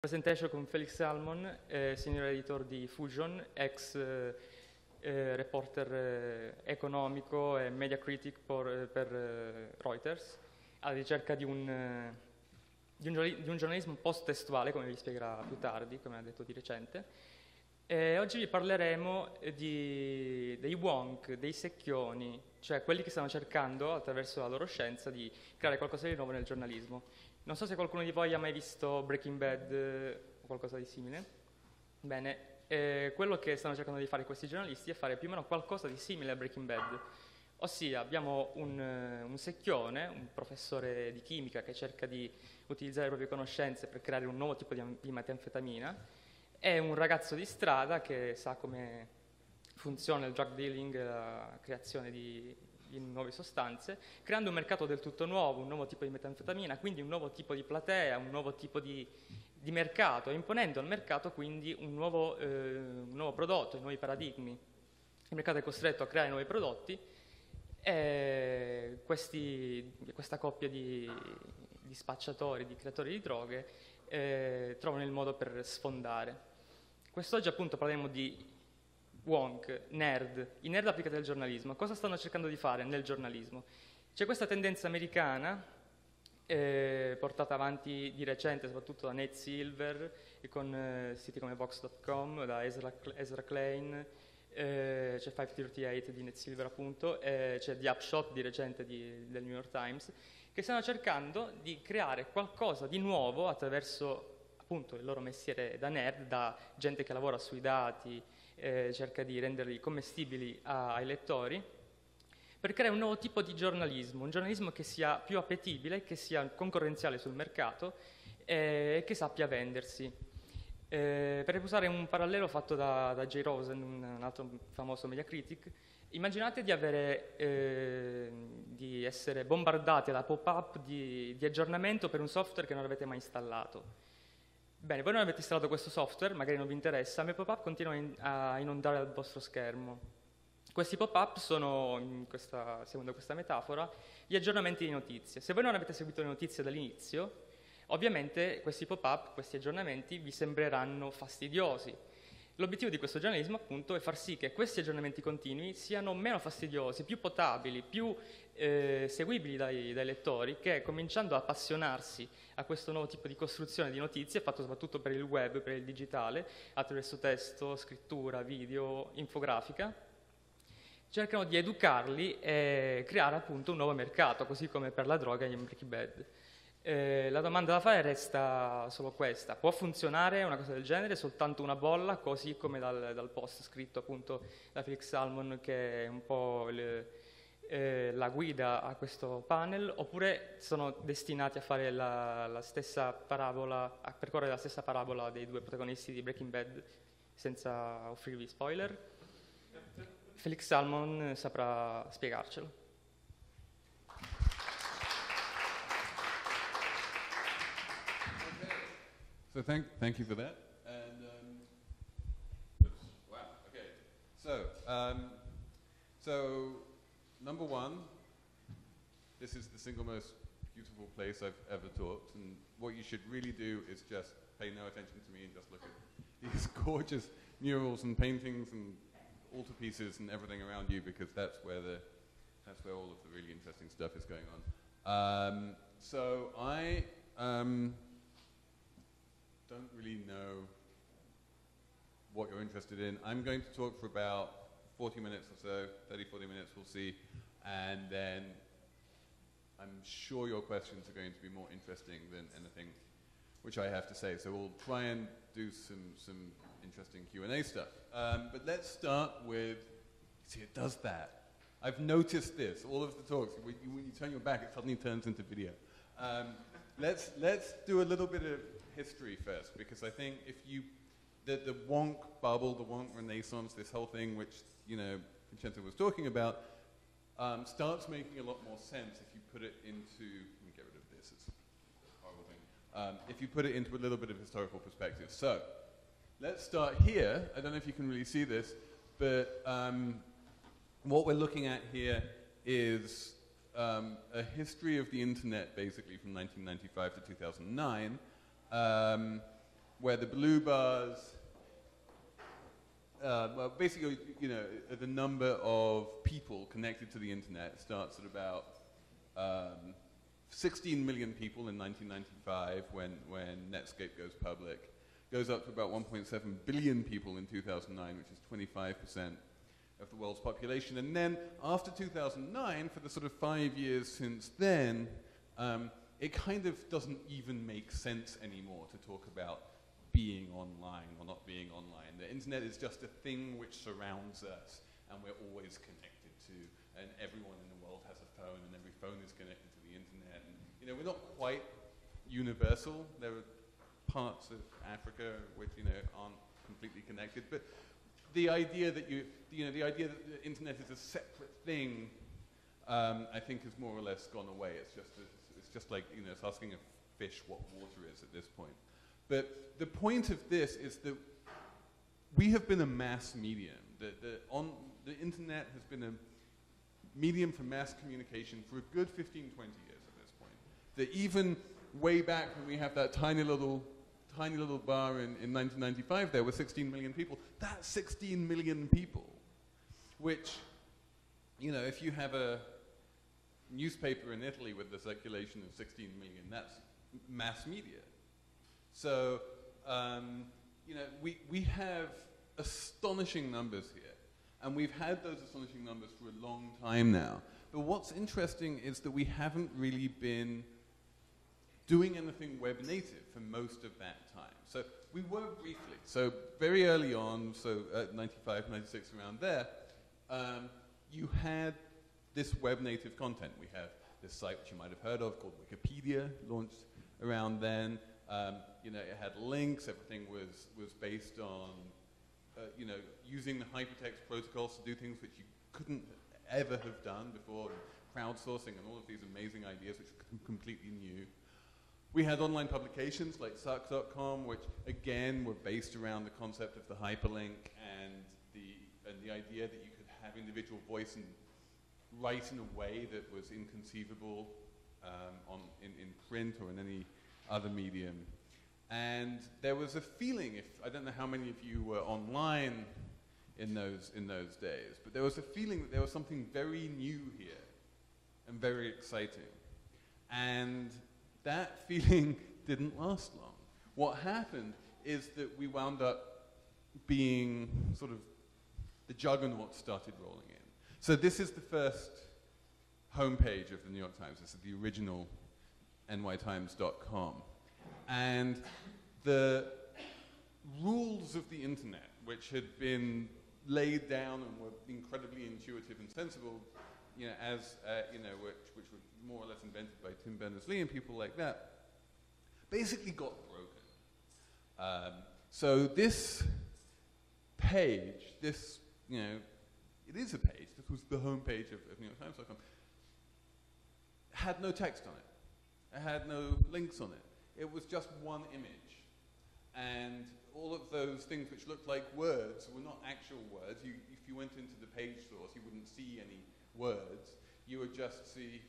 presentation con Felix Salmon, eh, senior editor di Fusion, ex eh, eh, reporter eh, economico e media critic por, per eh, Reuters, alla ricerca di un, eh, di, un, di un, giornalismo post-testuale, come vi spiegherà più tardi, come ha detto di recente. E oggi vi parleremo di, dei wonk, dei secchioni, cioè quelli che stanno cercando, attraverso la loro scienza, di creare qualcosa di nuovo nel giornalismo. Non so se qualcuno di voi ha mai visto Breaking Bad eh, o qualcosa di simile. Bene, eh, quello che stanno cercando di fare questi giornalisti è fare più o meno qualcosa di simile a Breaking Bad. Ossia, abbiamo un, eh, un secchione, un professore di chimica che cerca di utilizzare le proprie conoscenze per creare un nuovo tipo di, di metanfetamina, e un ragazzo di strada che sa come funziona il drug dealing, la creazione di, di nuove sostanze, creando un mercato del tutto nuovo, un nuovo tipo di metanfetamina, quindi un nuovo tipo di platea, un nuovo tipo di, di mercato, imponendo al mercato quindi un nuovo, eh, un nuovo prodotto, nuovi paradigmi. Il mercato è costretto a creare nuovi prodotti e questi, questa coppia di, di, spacciatori, di creatori di droghe eh, trovano il modo per sfondare. Quest'oggi appunto parleremo di wonk, nerd, i nerd applicati al giornalismo. Cosa stanno cercando di fare nel giornalismo? C'è questa tendenza americana, eh, portata avanti di recente soprattutto da Nate Silver, e con eh, siti come Vox.com, da Ezra, Ezra Klein, eh, c'è 538 di Nate Silver appunto, c'è The Upshot di recente di, del New York Times, che stanno cercando di creare qualcosa di nuovo attraverso appunto il loro mestiere da nerd, da gente che lavora sui dati, eh, cerca di renderli commestibili a, ai lettori, per creare un nuovo tipo di giornalismo, un giornalismo che sia più appetibile, che sia concorrenziale sul mercato eh, e che sappia vendersi. Eh, per usare un parallelo fatto da, da Jay Rosen, un, un, altro famoso media critic, immaginate di, avere, eh, di essere bombardati da pop-up di, di aggiornamento per un software che non avete mai installato. Bene, voi non avete installato questo software, magari non vi interessa, ma i pop-up continuano a inondare il vostro schermo. Questi pop-up sono, questa, secondo questa metafora, gli aggiornamenti di notizie. Se voi non avete seguito le notizie dall'inizio, ovviamente questi pop-up, questi aggiornamenti vi sembreranno fastidiosi. L'obiettivo di questo giornalismo appunto è far sì che questi aggiornamenti continui siano meno fastidiosi, più potabili, più eh, seguibili dai, dai, lettori che cominciando a appassionarsi a questo nuovo tipo di costruzione di notizie, fatto soprattutto per il web, per il digitale, attraverso testo, scrittura, video, infografica, cercano di educarli e creare appunto un nuovo mercato, così come per la droga in Breaking Bad. Eh, la domanda da fare resta solo questa, può funzionare una cosa del genere soltanto una bolla, così come dal, dal post scritto appunto da Felix Salmon che è un po' le, eh, la guida a questo panel, oppure sono destinati a fare la, la stessa parabola, a percorrere la stessa parabola dei due protagonisti di Breaking Bad senza offrirvi spoiler? Felix Salmon saprà spiegarcelo. So thank, thank you for that. And um, oops, wow, okay. So, um, so number one, this is the single most beautiful place I've ever taught, and what you should really do is just pay no attention to me and just look at these gorgeous murals and paintings and altarpieces and everything around you, because that's where the that's where all of the really interesting stuff is going on. Um, so I um, don't really know what you're interested in. I'm going to talk for about 40 minutes or so, 30, 40 minutes, we'll see. And then I'm sure your questions are going to be more interesting than anything which I have to say. So we'll try and do some, some interesting Q&A stuff. Um, but let's start with, see, it does that. I've noticed this, all of the talks, when you, when you turn your back, it suddenly turns into video. Um, let's, let's do a little bit of history first, because I think if you, the, the wonk bubble, the wonk renaissance, this whole thing which, you know, Vincenzo was talking about, um, starts making a lot more sense if you put it into, let me get rid of this, it's a horrible thing. Um, if you put it into a little bit of historical perspective. So, let's start here. I don't know if you can really see this, but um, what we're looking at here is um, a history of the internet basically from 1995 to 2009. Um, where the blue bars, uh, well, basically, you know, the number of people connected to the internet starts at about um, 16 million people in 1995 when, when Netscape goes public, goes up to about 1.7 billion people in 2009, which is 25% of the world's population. And then after 2009, for the sort of five years since then, um, it kind of doesn't even make sense anymore to talk about being online or not being online. The internet is just a thing which surrounds us and we're always connected to, and everyone in the world has a phone and every phone is connected to the internet. And, you know, we're not quite universal. There are parts of Africa which, you know, aren't completely connected, but the idea that you, you know, the idea that the internet is a separate thing, um, I think has more or less gone away. It's just, a, just like, you know, it's asking a fish what water is at this point. But the point of this is that we have been a mass medium. The, the, on, the internet has been a medium for mass communication for a good 15, 20 years at this point. That even way back when we have that tiny little, tiny little bar in, in 1995 there with 16 million people, that's 16 million people, which, you know, if you have a newspaper in Italy with the circulation of 16 million, that's mass media. So, um, you know, we, we have astonishing numbers here. And we've had those astonishing numbers for a long time now. But what's interesting is that we haven't really been doing anything web native for most of that time. So we were briefly. So very early on, so at 95, 96, around there, um, you had this web native content. We have this site which you might have heard of called Wikipedia, launched around then. Um, you know, it had links. Everything was was based on, uh, you know, using the hypertext protocols to do things which you couldn't ever have done before, crowdsourcing and all of these amazing ideas which were completely new. We had online publications like Suck.com, which again were based around the concept of the hyperlink and the and the idea that you could have individual voice and write in a way that was inconceivable um, on in, in print or in any other medium. And there was a feeling, if I don't know how many of you were online in those, in those days, but there was a feeling that there was something very new here and very exciting. And that feeling didn't last long. What happened is that we wound up being sort of the juggernaut started rolling in. So this is the first homepage of the New York Times. This is the original nytimes.com. And the rules of the internet, which had been laid down and were incredibly intuitive and sensible, you know, as, uh, you know, which, which were more or less invented by Tim Berners-Lee and people like that, basically got broken. Um, so this page, this, you know, it is a page, was the homepage of, of New York Times.com, had no text on it. It had no links on it. It was just one image. And all of those things which looked like words were not actual words. You, if you went into the page source, you wouldn't see any words. You would just see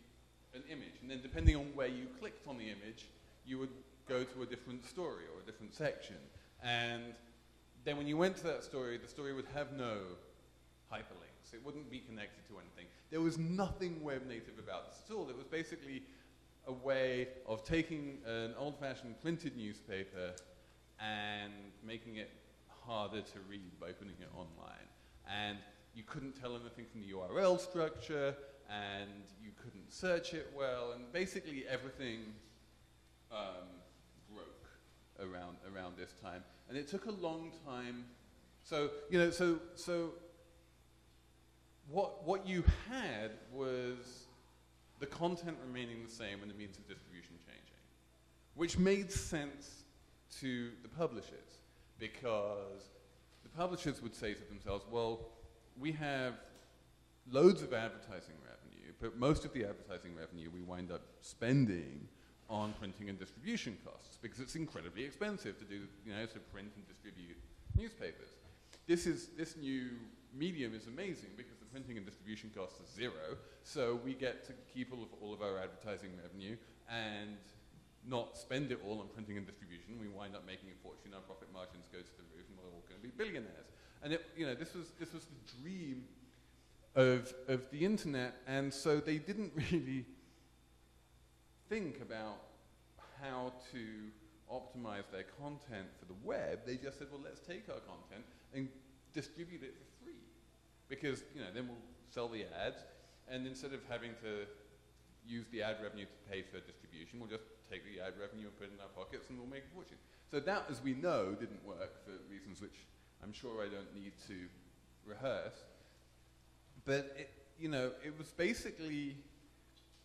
an image. And then depending on where you clicked on the image, you would go to a different story or a different section. And then when you went to that story, the story would have no It wouldn't be connected to anything. There was nothing web native about this at all. It was basically a way of taking an old-fashioned printed newspaper and making it harder to read by putting it online. And you couldn't tell anything from the URL structure, and you couldn't search it well, and basically everything um, broke around around this time. And it took a long time. So you know, so so what what you had was the content remaining the same and the means of distribution changing, which made sense to the publishers because the publishers would say to themselves, well, we have loads of advertising revenue, but most of the advertising revenue we wind up spending on printing and distribution costs because it's incredibly expensive to do, you know, to print and distribute newspapers. This is this new medium is amazing because printing and distribution costs are zero, so we get to keep all of, all of our advertising revenue and not spend it all on printing and distribution. We wind up making a fortune. Our profit margins go to the roof, and we're all going to be billionaires. And it, you know, this was, this was the dream of, of the internet, and so they didn't really think about how to optimize their content for the web. They just said, well, let's take our content and distribute it for. Because, you know, then we'll sell the ads, and instead of having to use the ad revenue to pay for distribution, we'll just take the ad revenue and put it in our pockets and we'll make a fortune. So that, as we know, didn't work for reasons which I'm sure I don't need to rehearse. But, it, you know, it was basically,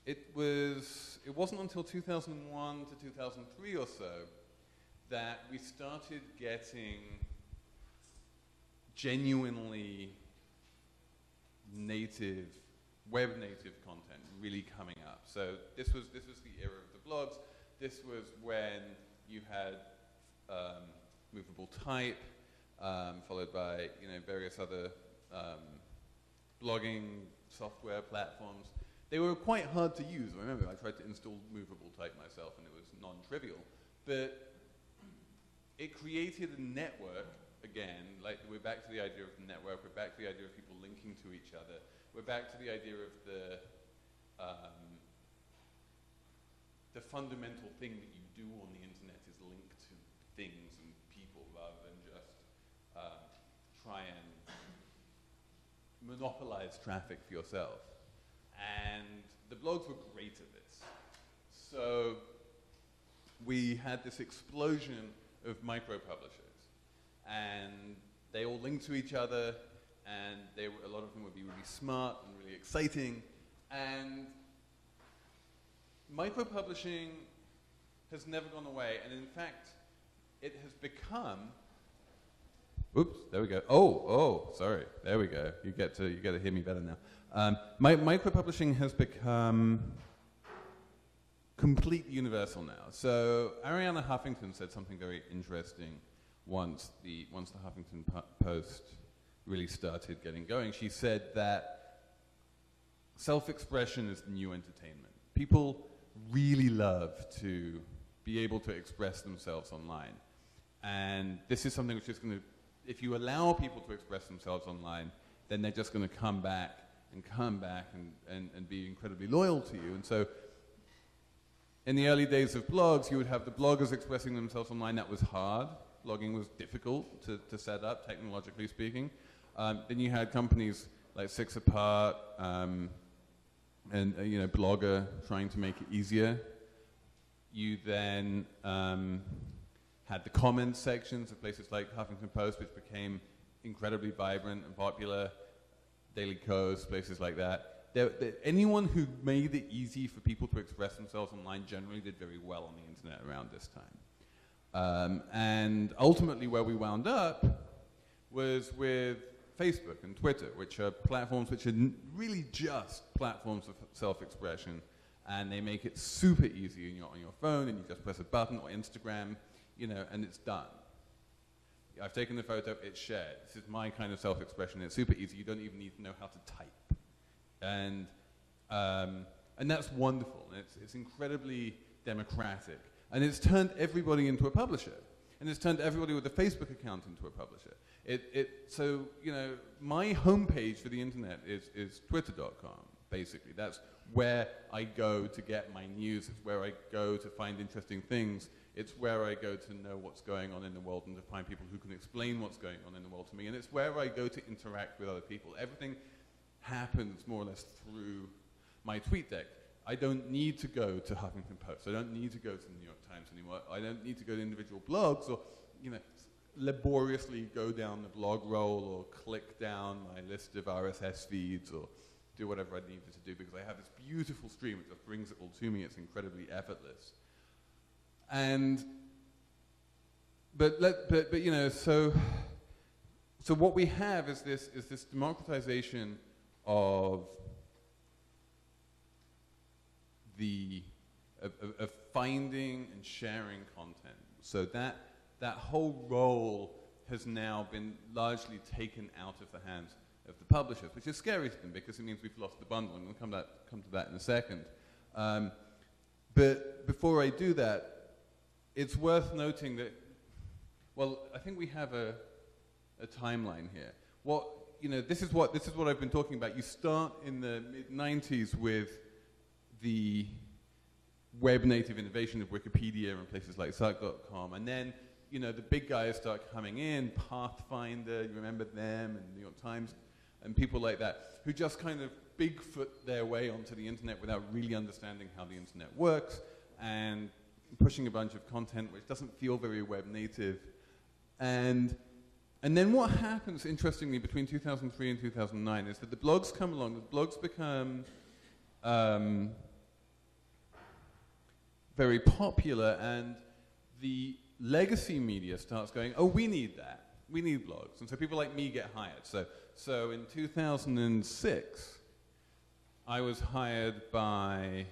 it was, it wasn't until 2001 to 2003 or so that we started getting genuinely native, web native content really coming up. So this was, this was the era of the blogs. This was when you had um, movable type, um, followed by you know, various other um, blogging software platforms. They were quite hard to use. I remember I tried to install movable type myself and it was non-trivial. But it created a network again, like we're back to the idea of the network, we're back to the idea of people linking to each other, we're back to the idea of the, um, the fundamental thing that you do on the internet is link to things and people rather than just uh, try and monopolize traffic for yourself. And the blogs were great at this. So we had this explosion of micro publishers and they all linked to each other, and they were, a lot of them would be really smart and really exciting. And micro-publishing has never gone away, and in fact, it has become. Oops, there we go. Oh, oh, sorry. There we go. You get to you get to hear me better now. Um, micro-publishing has become complete universal now. So Arianna Huffington said something very interesting once the, once the Huffington Post really started getting going. She said that self-expression is the new entertainment. People really love to be able to express themselves online. And this is something which is going to, if you allow people to express themselves online, then they're just going to come back and come back and, and, and be incredibly loyal to you. And so in the early days of blogs, you would have the bloggers expressing themselves online. That was hard blogging was difficult to, to set up, technologically speaking. Um, then you had companies like Six Apart um, and, uh, you know, Blogger trying to make it easier. You then um, had the comments sections of places like Huffington Post, which became incredibly vibrant and popular. Daily Kos, places like that. There, there, anyone who made it easy for people to express themselves online generally did very well on the internet around this time. Um, and ultimately, where we wound up was with Facebook and Twitter, which are platforms which are really just platforms of self-expression, and they make it super easy on your, on your phone, and you just press a button, or Instagram, you know, and it's done. I've taken the photo, it's shared. This is my kind of self-expression. It's super easy. You don't even need to know how to type. And, um, and that's wonderful. It's, it's incredibly democratic. And it's turned everybody into a publisher. And it's turned everybody with a Facebook account into a publisher. It, it, so, you know, my homepage for the internet is, is twitter.com, basically. That's where I go to get my news. It's where I go to find interesting things. It's where I go to know what's going on in the world and to find people who can explain what's going on in the world to me. And it's where I go to interact with other people. Everything happens more or less through my TweetDeck. I don't need to go to Huffington Post. I don't need to go to the New York Times anymore. I don't need to go to individual blogs or, you know, laboriously go down the blog roll or click down my list of RSS feeds or do whatever I needed to do because I have this beautiful stream that just brings it all to me. It's incredibly effortless. And, but, let, but, but you know, so, so what we have is this, is this democratization of the of, of, finding and sharing content. So that that whole role has now been largely taken out of the hands of the publishers, which is scary to them because it means we've lost the bundle, and we'll come, that, come to that in a second. Um, but before I do that, it's worth noting that, well, I think we have a, a timeline here. What you know, this is what this is what I've been talking about. You start in the mid '90s with the web native innovation of Wikipedia and places like Suck.com, and then you know the big guys start coming in, Pathfinder, you remember them, and New York Times, and people like that, who just kind of Bigfoot their way onto the internet without really understanding how the internet works, and pushing a bunch of content which doesn't feel very web native, and and then what happens, interestingly, between 2003 and 2009 is that the blogs come along, the blogs become um, very popular, and the legacy media starts going, oh, we need that. We need blogs. And so people like me get hired. So, so in 2006, I was hired by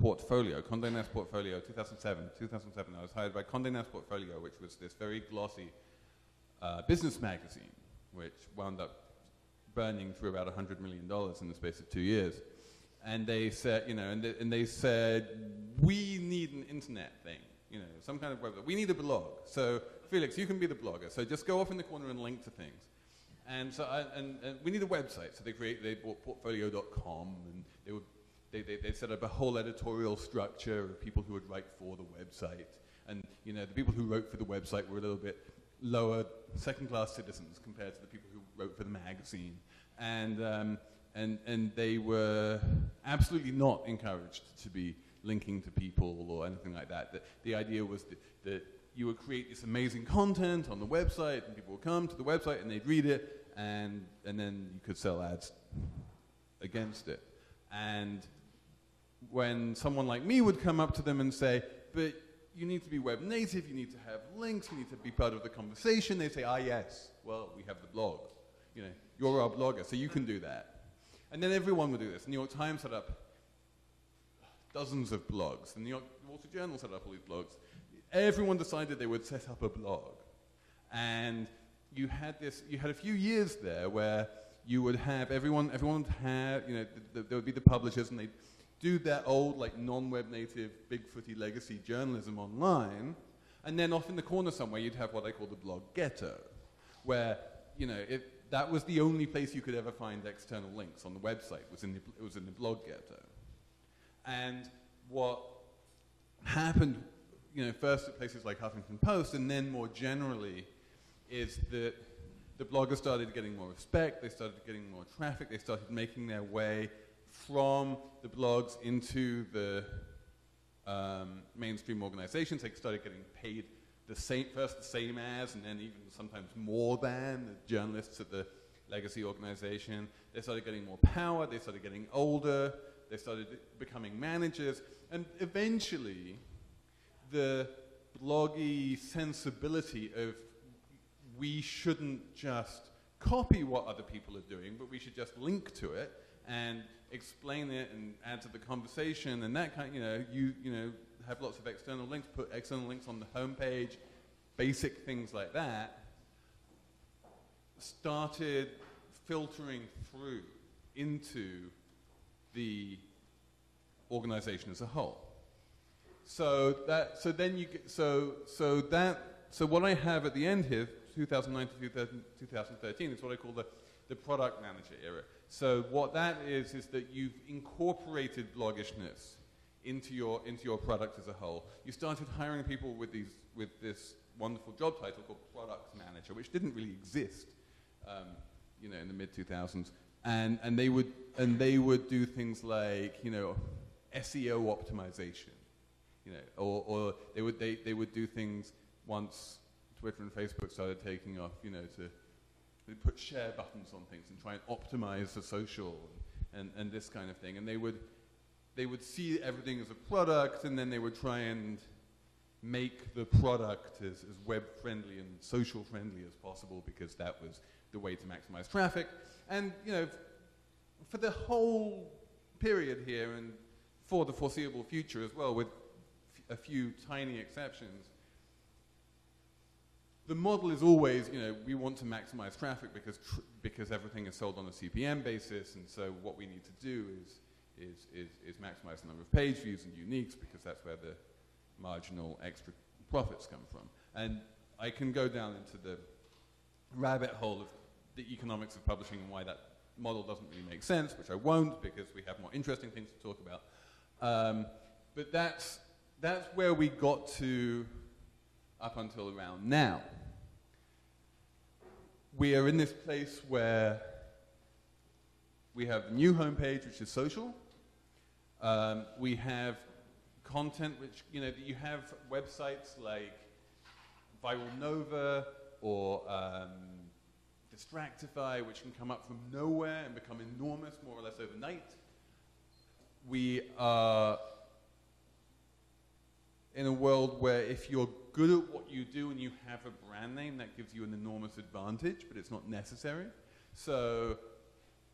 Portfolio, Condé Nast Portfolio, 2007. 2007, I was hired by Condé Nast Portfolio, which was this very glossy uh, business magazine, which wound up burning through about $100 million in the space of two years. And they said, you know, and they, and they said, we need an internet thing, you know, some kind of website. We need a blog. So, Felix, you can be the blogger. So just go off in the corner and link to things. And so, I, and, and, we need a website. So they create, they bought portfolio.com and they would, they, they, they set up a whole editorial structure of people who would write for the website. And, you know, the people who wrote for the website were a little bit lower second-class citizens compared to the people who wrote for the magazine. And, um, and, and they were absolutely not encouraged to be linking to people or anything like that. The, the idea was that, that you would create this amazing content on the website, and people would come to the website and they'd read it, and, and then you could sell ads against it. And when someone like me would come up to them and say, but you need to be web native, you need to have links, you need to be part of the conversation. they'd say, ah, yes, well, we have the blog. You know, you're our blogger, so you can do that. And then everyone would do this. The New York Times set up dozens of blogs. The New York Wall Street Journal set up all these blogs. Everyone decided they would set up a blog. And you had this, you had a few years there where you would have everyone, everyone would have, you know, there would be the publishers and they'd do their old, like, non-web native, bigfooty legacy journalism online, and then off in the corner somewhere you'd have what I call the blog ghetto, where, you know, if that was the only place you could ever find external links on the website, was in the, it was in the blog ghetto. And what happened, you know, first at places like Huffington Post, and then more generally, is that the bloggers started getting more respect, they started getting more traffic, they started making their way from the blogs into the um, mainstream organizations. They started getting paid the same, first the same as, and then even sometimes more than the journalists at the legacy organization. They started getting more power. They started getting older. They started becoming managers. And eventually, the bloggy sensibility of we shouldn't just copy what other people are doing, but we should just link to it and explain it and add to the conversation and that kind, you know, you, you know, have lots of external links, put external links on the homepage, basic things like that, started filtering through into the organization as a whole. So that, so then you get, so, so that, so what I have at the end here, 2009 to 2013, is what I call the, the product manager era. So what that is, is that you've incorporated bloggishness into your, into your product as a whole. You started hiring people with, these, with this wonderful job title called product manager, which didn't really exist um, you know, in the mid-2000s. And, and, they would, and they would do things like, you know, SEO optimization, you know, or, or they, would, they, they would do things once Twitter and Facebook started taking off, you know, to they put share buttons on things and try and optimize the social and, and this kind of thing. And they would, they would see everything as a product and then they would try and make the product as, as web friendly and social friendly as possible because that was the way to maximize traffic. And, you know, for the whole period here and for the foreseeable future as well, with a few tiny exceptions, the model is always, you know, we want to maximize traffic because, because everything is sold on a CPM basis, and so what we need to do is, is, is, is maximize the number of page views and uniques because that's where the marginal extra profits come from. And I can go down into the rabbit hole of the economics of publishing and why that model doesn't really make sense, which I won't because we have more interesting things to talk about. Um, but that's, that's where we got to up until around now. We are in this place where we have the new homepage, which is social. Um, we have content which, you know, you have websites like Viral Nova or um, Distractify, which can come up from nowhere and become enormous more or less overnight. We are in a world where if you're good at what you do and you have a brand name, that gives you an enormous advantage, but it's not necessary. So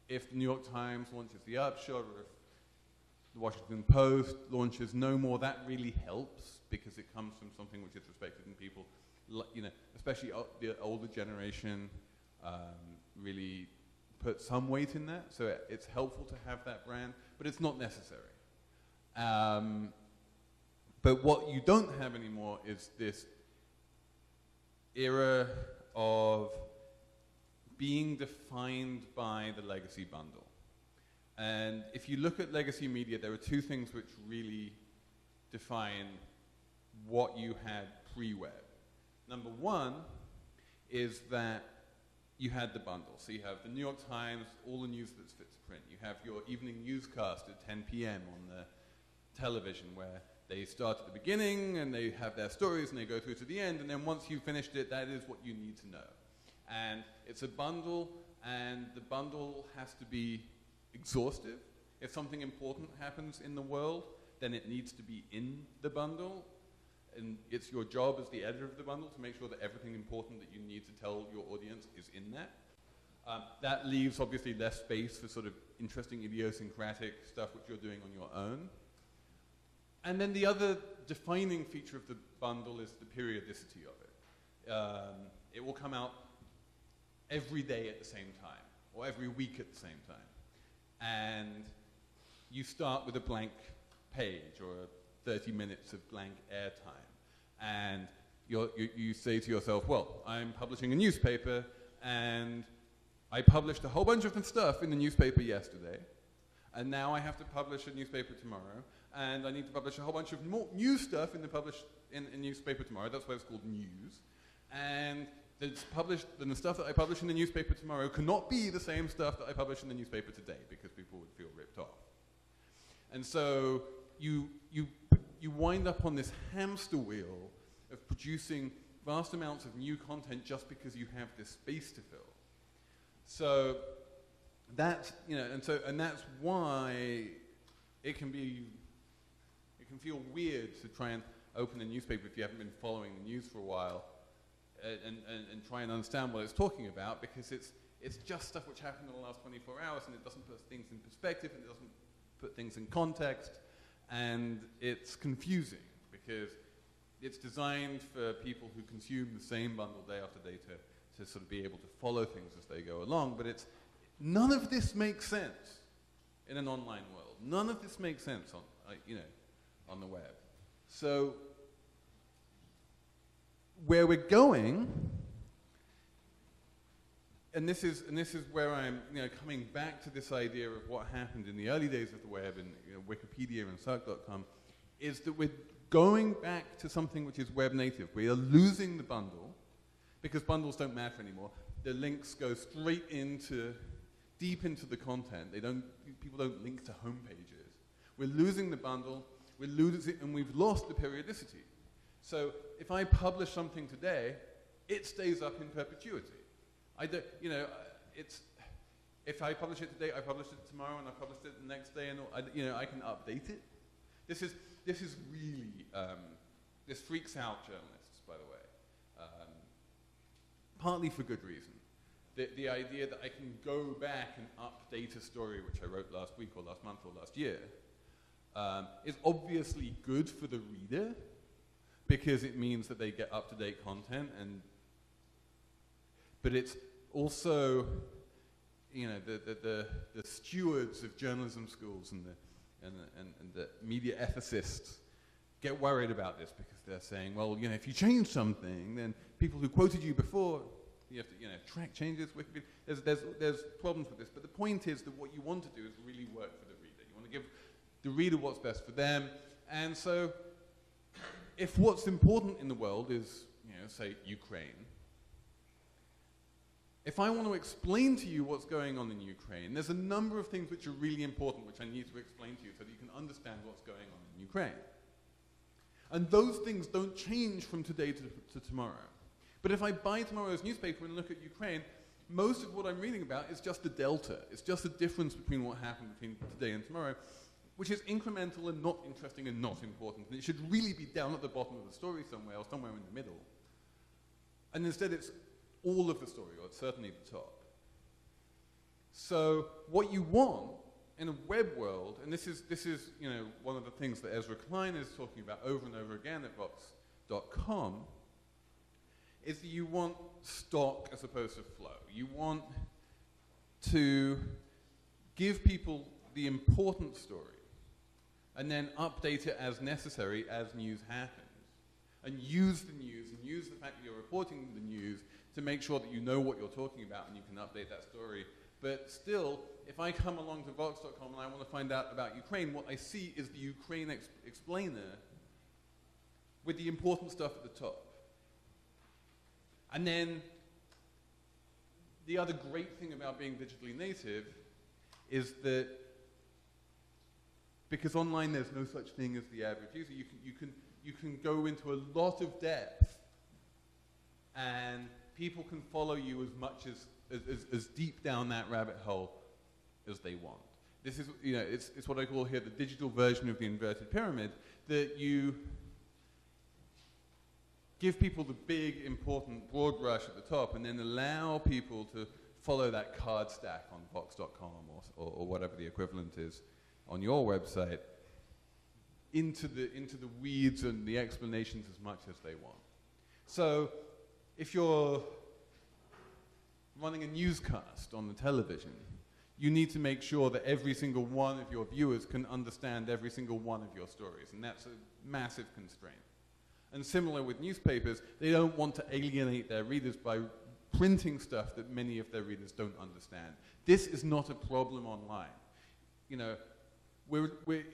if the New York Times launches the Upshot or if the Washington Post launches Know More, that really helps because it comes from something which is respected in people, you know, especially the older generation um, really put some weight in that. So it, it's helpful to have that brand, but it's not necessary. Um, but what you don't have anymore is this era of being defined by the legacy bundle. And if you look at legacy media, there are two things which really define what you had pre-web. Number one is that you had the bundle. So you have the New York Times, all the news that's fit to print. You have your evening newscast at 10 p.m. on the television where they start at the beginning and they have their stories and they go through to the end. And then once you've finished it, that is what you need to know. And it's a bundle, and the bundle has to be exhaustive. If something important happens in the world, then it needs to be in the bundle. And it's your job as the editor of the bundle to make sure that everything important that you need to tell your audience is in that. Um, that leaves obviously less space for sort of interesting idiosyncratic stuff which you're doing on your own. And then the other defining feature of the bundle is the periodicity of it. Um, it will come out every day at the same time, or every week at the same time and you start with a blank page or 30 minutes of blank airtime. And you, you say to yourself, well, I'm publishing a newspaper and I published a whole bunch of stuff in the newspaper yesterday, and now I have to publish a newspaper tomorrow, and I need to publish a whole bunch of more new stuff in the published in a newspaper tomorrow. That's why it's called news. And that's published, and the stuff that I publish in the newspaper tomorrow cannot be the same stuff that I publish in the newspaper today because people would feel ripped off. And so you, you, you wind up on this hamster wheel of producing vast amounts of new content just because you have this space to fill. So that, you know, and so, and that's why it can be, it can feel weird to try and open a newspaper if you haven't been following the news for a while and, and, and try and understand what it's talking about because it's, it's just stuff which happened in the last 24 hours and it doesn't put things in perspective and it doesn't put things in context and it's confusing because it's designed for people who consume the same bundle day after day to, to sort of be able to follow things as they go along. But it's, none of this makes sense in an online world. None of this makes sense on, uh, you know, on the web. So where we're going, and this is, and this is where I'm you know, coming back to this idea of what happened in the early days of the web and you know, Wikipedia and Suck.com, is that we're going back to something which is web native. We are losing the bundle because bundles don't matter anymore. The links go straight into, deep into the content. They don't, people don't link to home pages. We're losing the bundle, we're losing, and we've lost the periodicity. So if I publish something today, it stays up in perpetuity. I don't, you know, it's, if I publish it today, I publish it tomorrow, and I publish it the next day, and I, you know, I can update it. This is, this is really, um, this freaks out journalists, by the way, um, partly for good reason. The, the idea that I can go back and update a story which I wrote last week or last month or last year um, is obviously good for the reader, because it means that they get up-to-date content and but it's also you know the, the, the, the, stewards of journalism schools and the, and, the, and, and the media ethicists get worried about this because they're saying well you know if you change something then people who quoted you before You have to, you know, track changes. Wikipedia. There's, there's, there's problems with this, but the point is that what you want to do is really work for the reader. You want to give the reader what's best for them, and so if what's important in the world is, you know, say Ukraine, if I want to explain to you what's going on in Ukraine, there's a number of things which are really important which I need to explain to you so that you can understand what's going on in Ukraine. And those things don't change from today to, to tomorrow. But if I buy tomorrow's newspaper and look at Ukraine, most of what I'm reading about is just the delta. It's just the difference between what happened between today and tomorrow, which is incremental and not interesting and not important. And it should really be down at the bottom of the story somewhere or somewhere in the middle. And instead it's all of the story, or it's certainly the top. So what you want in a web world, and this is, this is you know, one of the things that Ezra Klein is talking about over and over again at Vox.com, is that you want stock as opposed to flow. You want to give people the important story and then update it as necessary as news happens. And use the news and use the fact that you're reporting the news to make sure that you know what you're talking about and you can update that story. But still, if I come along to Vox.com and I want to find out about Ukraine, what I see is the Ukraine ex explainer with the important stuff at the top. And then the other great thing about being digitally native is that because online there's no such thing as the average user, you can, you can, you can go into a lot of depth and people can follow you as much as, as, as deep down that rabbit hole as they want. This is, you know, it's, it's what I call here the digital version of the inverted pyramid, that you give people the big, important, broad brush at the top, and then allow people to follow that card stack on Vox.com or, or, or, whatever the equivalent is on your website into the, into the weeds and the explanations as much as they want. So if you're running a newscast on the television, you need to make sure that every single one of your viewers can understand every single one of your stories, and that's a massive constraint. And similar with newspapers, they don't want to alienate their readers by printing stuff that many of their readers don't understand. This is not a problem online. You know, we're, we're,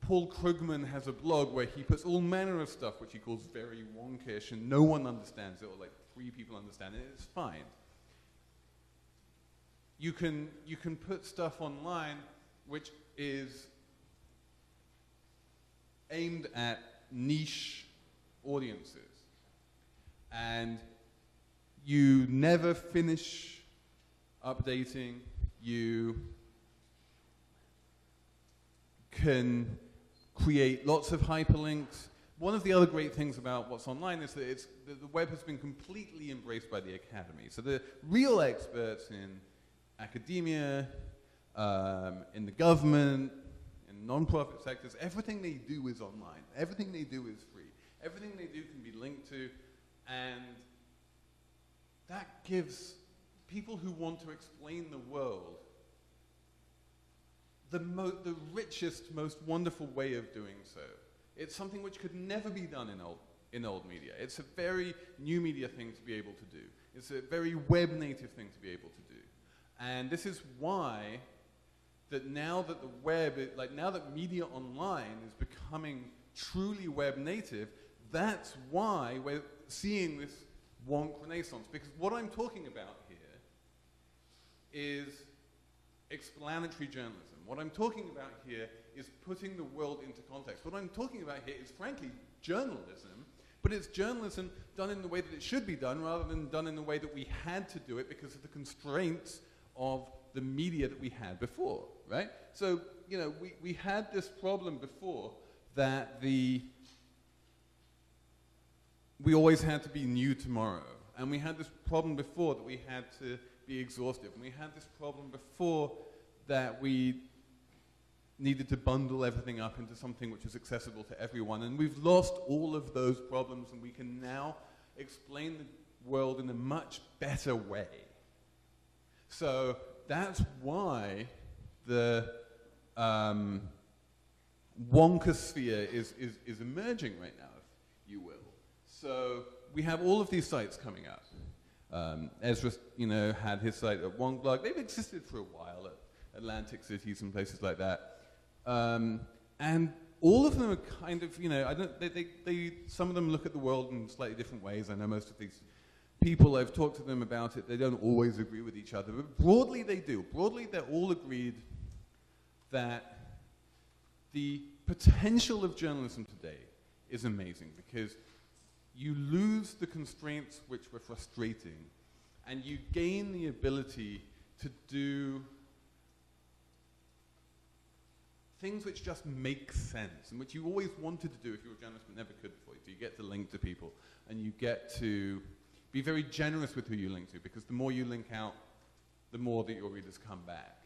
Paul Krugman has a blog where he puts all manner of stuff which he calls very wonkish and no one understands it, or like three people understand it, it's fine. You can, you can put stuff online which is aimed at niche audiences. And you never finish updating, you can create lots of hyperlinks. One of the other great things about what's online is that it's, the, web has been completely embraced by the academy. So the real experts in academia, um, in the government, in non-profit sectors, everything they do is online. Everything they do is free. Everything they do can be linked to, and that gives people who want to explain the world the, the richest, most wonderful way of doing so. It's something which could never be done in old, in old media. It's a very new media thing to be able to do. It's a very web native thing to be able to do. And this is why that now that the web, like now that media online is becoming truly web native, that's why we're seeing this wonk renaissance. Because what I'm talking about here is explanatory journalism. What I'm talking about here is putting the world into context. What I'm talking about here is, frankly, journalism, but it's journalism done in the way that it should be done rather than done in the way that we had to do it because of the constraints of the media that we had before, right? So, you know, we, we had this problem before that the we always had to be new tomorrow. And we had this problem before that we had to be exhaustive. And we had this problem before that we needed to bundle everything up into something which is accessible to everyone. And we've lost all of those problems, and we can now explain the world in a much better way. So that's why the um, wonkosphere is, is, is emerging right now, if you will. So we have all of these sites coming up. Um, Ezra, you know, had his site at Wonkblog. They've existed for a while at Atlantic cities and places like that. Um, and all of them are kind of, you know, I don't, they, they, they, some of them look at the world in slightly different ways. I know most of these people, I've talked to them about it, they don't always agree with each other, but broadly they do. Broadly, they're all agreed that the potential of journalism today is amazing because you lose the constraints which were frustrating and you gain the ability to do things which just make sense and which you always wanted to do if you were journalist but never could before. So you get to link to people and you get to be very generous with who you link to because the more you link out, the more that your readers come back.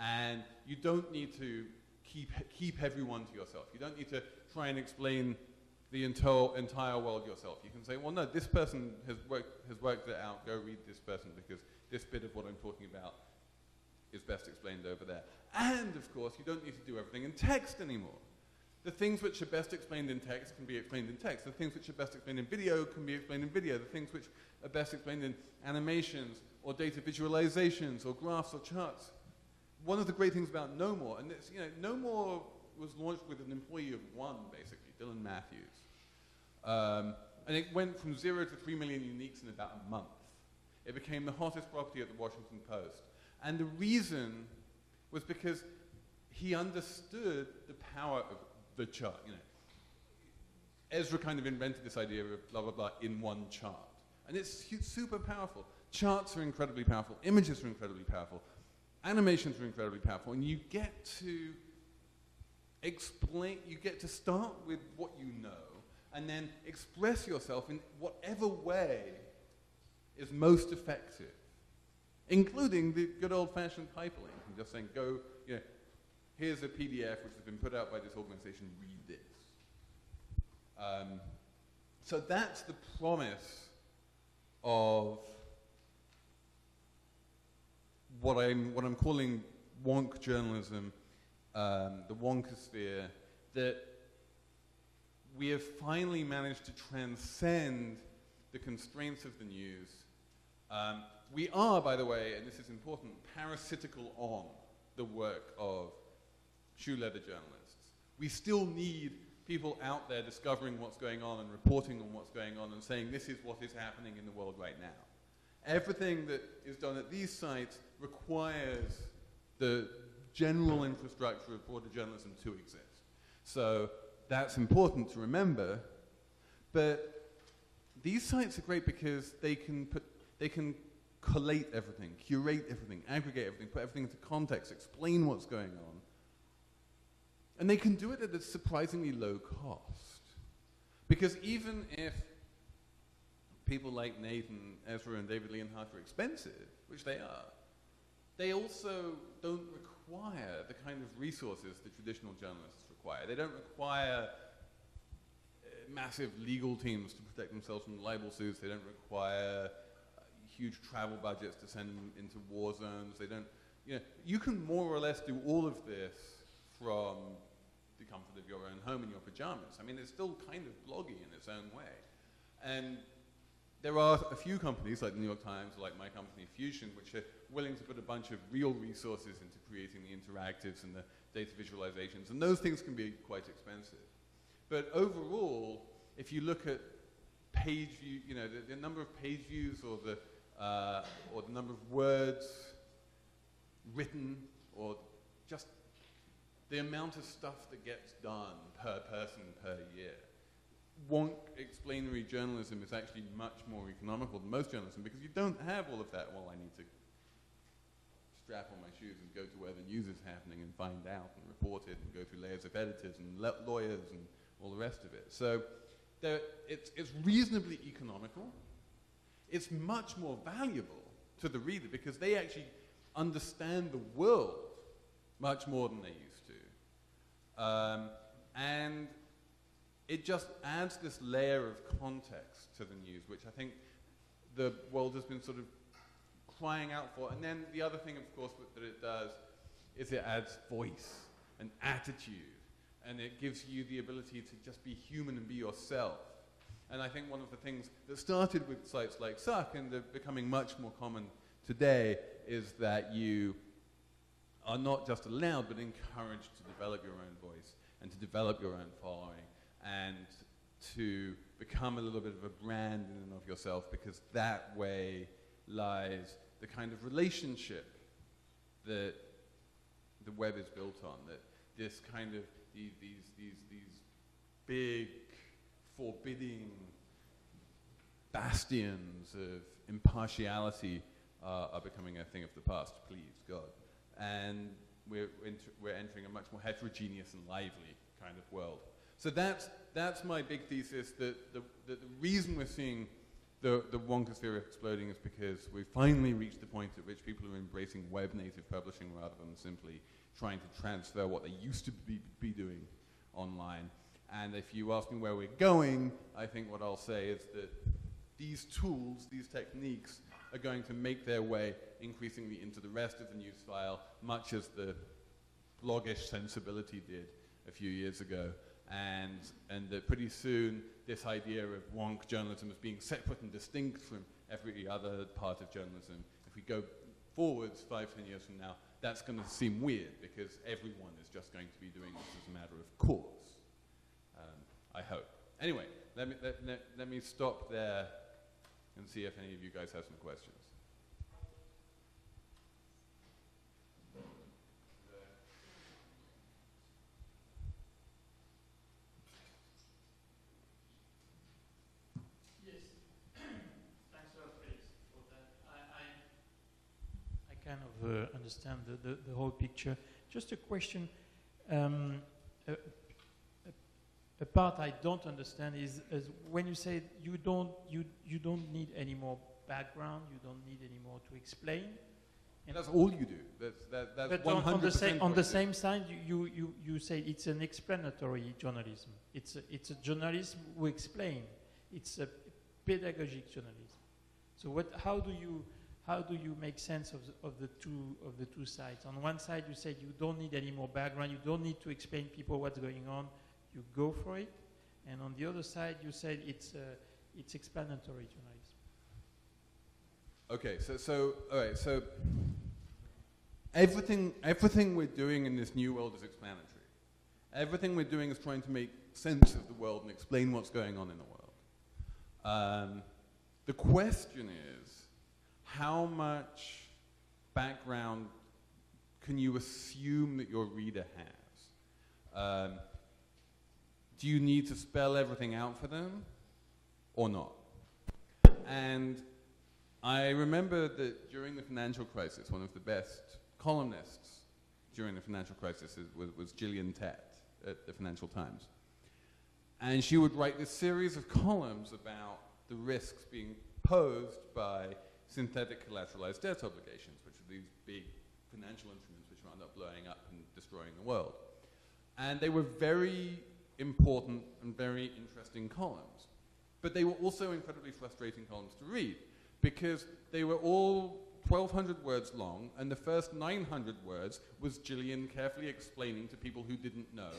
And you don't need to keep, keep everyone to yourself. You don't need to try and explain the entire, entire world yourself. You can say, well, no, this person has worked, has worked it out. Go read this person because this bit of what I'm talking about is best explained over there. And, of course, you don't need to do everything in text anymore. The things which are best explained in text can be explained in text. The things which are best explained in video can be explained in video. The things which are best explained in animations or data visualizations or graphs or charts. One of the great things about Know More, and it's, you know, No More was launched with an employee of one, basically, Dylan Matthews. Um, and it went from zero to three million uniques in about a month. It became the hottest property at the Washington Post. And the reason was because he understood the power of the chart. You know, Ezra kind of invented this idea of blah, blah, blah in one chart. And it's super powerful. Charts are incredibly powerful. Images are incredibly powerful. Animations are incredibly powerful. And you get to explain, you get to start with what you know and then express yourself in whatever way is most effective, including the good old-fashioned. I'm just saying, go, you know, here's a PDF which has been put out by this organization, read this. Um, so that's the promise of what I'm, what I'm calling wonk journalism, um, the wonkosphere, that we have finally managed to transcend the constraints of the news. Um, we are, by the way, and this is important, parasitical on the work of shoe leather journalists. We still need people out there discovering what's going on and reporting on what's going on and saying this is what is happening in the world right now. Everything that is done at these sites requires the general infrastructure of broader journalism to exist. So that's important to remember. But these sites are great because they can put, they can collate everything, curate everything, aggregate everything, put everything into context, explain what's going on. And they can do it at a surprisingly low cost. Because even if people like Nathan, Ezra, and David Leonhardt are expensive, which they are, they also don't require the kind of resources that traditional journalists require. They don't require uh, massive legal teams to protect themselves from libel suits. They don't require huge travel budgets to send them into war zones. They don't, you know, you can more or less do all of this from the comfort of your own home in your pajamas. I mean, it's still kind of bloggy in its own way. And there are a few companies like the New York Times, like my company Fusion, which are willing to put a bunch of real resources into creating the interactives and the data visualizations, and those things can be quite expensive. But overall, if you look at page view, you know, the, the number of page views or the, uh, or the number of words written or just the amount of stuff that gets done per person per year. Wonk explanatory journalism is actually much more economical than most journalism because you don't have all of that, well, I need to strap on my shoes and go to where the news is happening and find out and report it and go through layers of editors and lawyers and all the rest of it. So it's, it's reasonably economical. It's much more valuable to the reader because they actually understand the world much more than they used to. Um, and it just adds this layer of context to the news, which I think the world has been sort of crying out for. And then the other thing, of course, that it does is it adds voice and attitude. And it gives you the ability to just be human and be yourself. And I think one of the things that started with sites like Suck and are becoming much more common today is that you are not just allowed but encouraged to develop your own voice and to develop your own following and to become a little bit of a brand in and of yourself because that way lies the kind of relationship that the web is built on. That this kind of these these these, these big forbidding bastions of impartiality uh, are becoming a thing of the past, please God. And we're, we're entering a much more heterogeneous and lively kind of world. So that's, that's my big thesis, that the, that the reason we're seeing the, the Wonkosphere exploding is because we've finally reached the point at which people are embracing web native publishing rather than simply trying to transfer what they used to be, be doing online. And if you ask me where we're going, I think what I'll say is that these tools, these techniques, are going to make their way increasingly into the rest of the news file, much as the bloggish sensibility did a few years ago. And, and that pretty soon, this idea of wonk journalism as being separate and distinct from every other part of journalism, if we go forwards five, ten years from now, that's going to seem weird because everyone is just going to be doing this as a matter of course. I hope. Anyway, let me, let, let, let me stop there and see if any of you guys have some questions. Yes. Thanks well, Felix, for that. I I kind of uh, understand the, the, the, whole picture. Just a question. Um, a, a, part I don't understand is, is, when you say you don't, you, you don't need any more background, you don't need any more to explain. And that's all you do. That's, that, that's but on, on, the same, on the same side, you, you, you say it's an explanatory journalism. It's a, it's a journalism who explain. It's a pedagogic journalism. So what, how do you how do you make sense of the, of the two of the two sides? On one side, you said you don't need any more background, you don't need to explain people what's going on, you go for it, and on the other side, you said it's uh, it's explanatory journalism. Okay, so so all right, so everything everything we're doing in this new world is explanatory. Everything we're doing is trying to make sense of the world and explain what's going on in the world. Um, the question is how much background can you assume that your reader has? Um, do you need to spell everything out for them or not? And I remember that during the financial crisis, one of the best columnists during the financial crisis was, was Gillian Tett at the Financial Times. And she would write this series of columns about the risks being posed by synthetic collateralized debt obligations, which are these big financial instruments which wound up blowing up and destroying the world. And they were very important and very interesting columns. But they were also incredibly frustrating columns to read because they were all 1,200 words long, and the first 900 words was Gillian carefully explaining to people who didn't know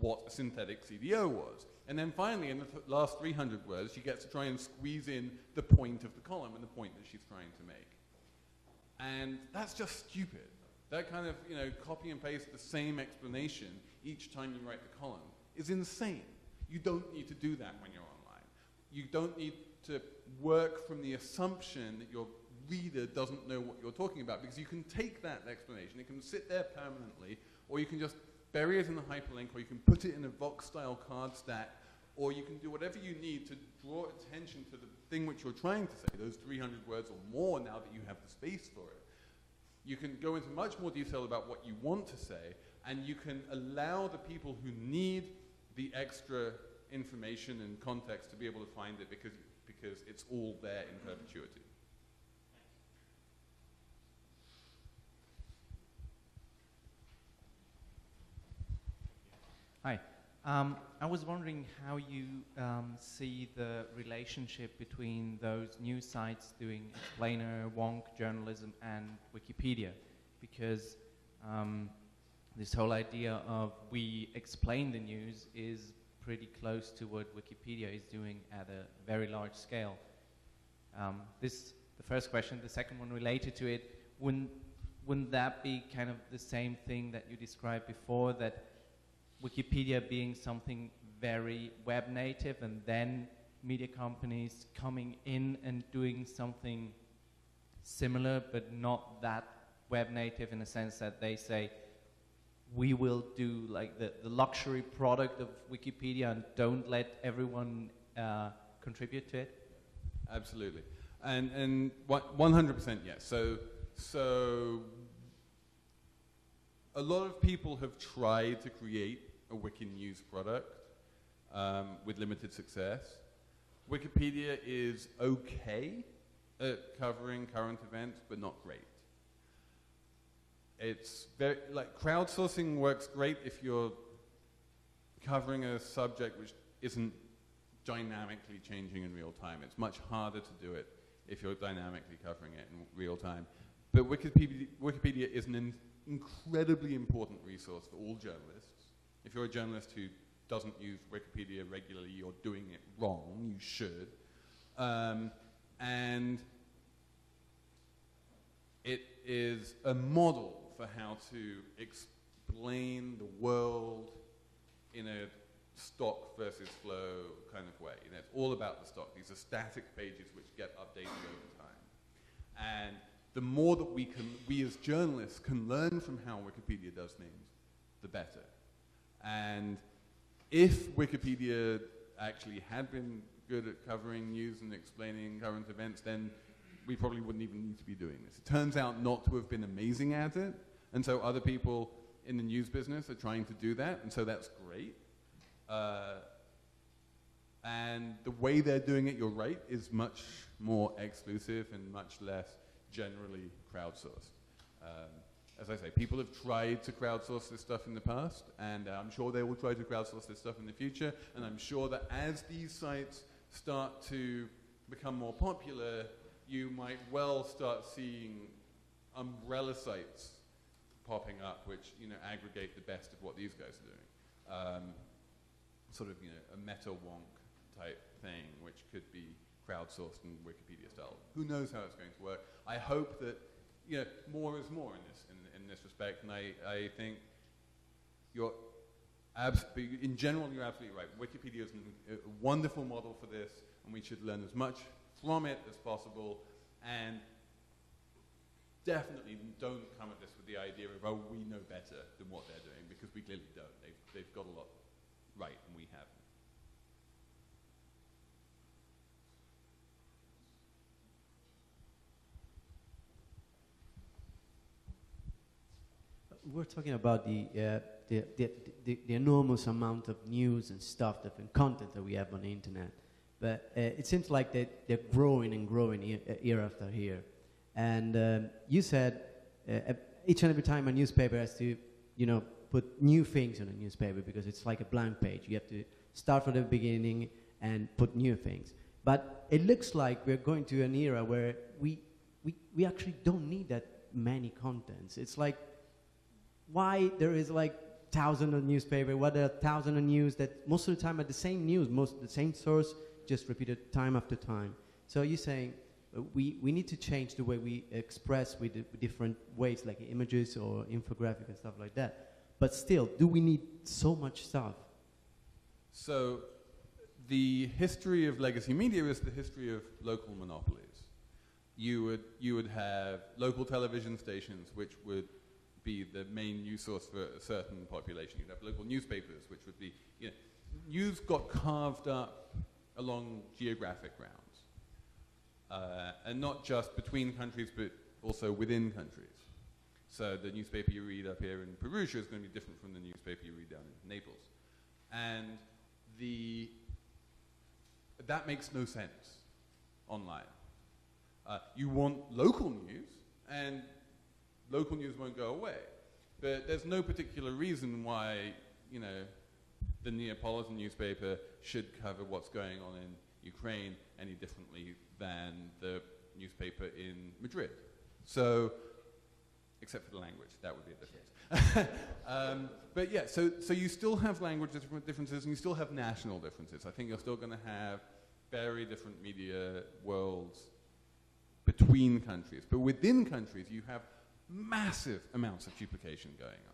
what a synthetic CDO was. And then finally, in the th last 300 words, she gets to try and squeeze in the point of the column and the point that she's trying to make. And that's just stupid. That kind of, you know, copy and paste the same explanation each time you write the column is insane. You don't need to do that when you're online. You don't need to work from the assumption that your reader doesn't know what you're talking about because you can take that explanation, it can sit there permanently, or you can just bury it in the hyperlink, or you can put it in a Vox-style card stack, or you can do whatever you need to draw attention to the thing which you're trying to say, those 300 words or more now that you have the space for it. You can go into much more detail about what you want to say, and you can allow the people who need the extra information and context to be able to find it because, because it's all there in perpetuity. Hi. Um, I was wondering how you um, see the relationship between those news sites doing explainer, wonk journalism, and Wikipedia, because um, this whole idea of we explain the news is pretty close to what Wikipedia is doing at a very large scale. Um, this the first question. The second one related to it. Wouldn't wouldn't that be kind of the same thing that you described before? That Wikipedia being something very web native, and then media companies coming in and doing something similar, but not that web native in the sense that they say, we will do like the, the luxury product of Wikipedia and don't let everyone uh, contribute to it? Absolutely. And, and 100% yes. So, so a lot of people have tried to create a Wiki News product um, with limited success. Wikipedia is okay at covering current events, but not great. It's very, like, crowdsourcing works great if you're covering a subject which isn't dynamically changing in real time. It's much harder to do it if you're dynamically covering it in real time. But Wikipedia, Wikipedia is an in incredibly important resource for all journalists. If you're a journalist who doesn't use Wikipedia regularly, you're doing it wrong. You should. Um, and it is a model for how to explain the world in a stock versus flow kind of way. You know, it's all about the stock. These are static pages which get updated over time. And the more that we can, we as journalists can learn from how Wikipedia does things, the better. And if Wikipedia actually had been good at covering news and explaining current events, then we probably wouldn't even need to be doing this. It turns out not to have been amazing at it, and so other people in the news business are trying to do that, and so that's great. Uh, and the way they're doing it, you're right, is much more exclusive and much less generally crowdsourced. Um, as I say, people have tried to crowdsource this stuff in the past, and I'm sure they will try to crowdsource this stuff in the future. And I'm sure that as these sites start to become more popular, you might well start seeing umbrella sites popping up, which you know aggregate the best of what these guys are doing. Um, sort of you know a meta wonk type thing, which could be crowdsourced and Wikipedia style. Who knows how it's going to work? I hope that you know more is more in this in, in this respect, and I, I think you're in general you're absolutely right. Wikipedia is a wonderful model for this, and we should learn as much it as possible, and definitely don't come at this with the idea of, oh, we know better than what they're doing, because we clearly don't. They've, they've got a lot right, and we haven't. We're talking about the, uh, the, the, the, the, enormous amount of news and stuff and content that we have on the internet. But uh, it seems like they, they're growing and growing year, uh, year after year. And um, you said uh, each and every time a newspaper has to, you know, put new things on a newspaper because it's like a blank page. You have to start from the beginning and put new things. But it looks like we're going to an era where we, we, we actually don't need that many contents. It's like why there is like thousands of newspaper, what are thousand of news that most of the time are the same news, most the same source, just repeated time after time. So you're saying uh, we, we need to change the way we express with, with different ways, like images or infographic and stuff like that. But still, do we need so much stuff? So the history of legacy media is the history of local monopolies. You would, you would have local television stations which would be the main news source for a certain population. You'd have local newspapers, which would be, you know, news got carved up along geographic grounds. Uh, and not just between countries, but also within countries. So the newspaper you read up here in Perugia is going to be different from the newspaper you read down in Naples. And the, that makes no sense online. Uh, you want local news, and local news won't go away. But there's no particular reason why, you know, the Neapolitan newspaper should cover what's going on in Ukraine any differently than the newspaper in Madrid. So except for the language. That would be a difference. um, but yeah, so, so you still have language differences and you still have national differences. I think you're still going to have very different media worlds between countries. But within countries, you have massive amounts of duplication going on.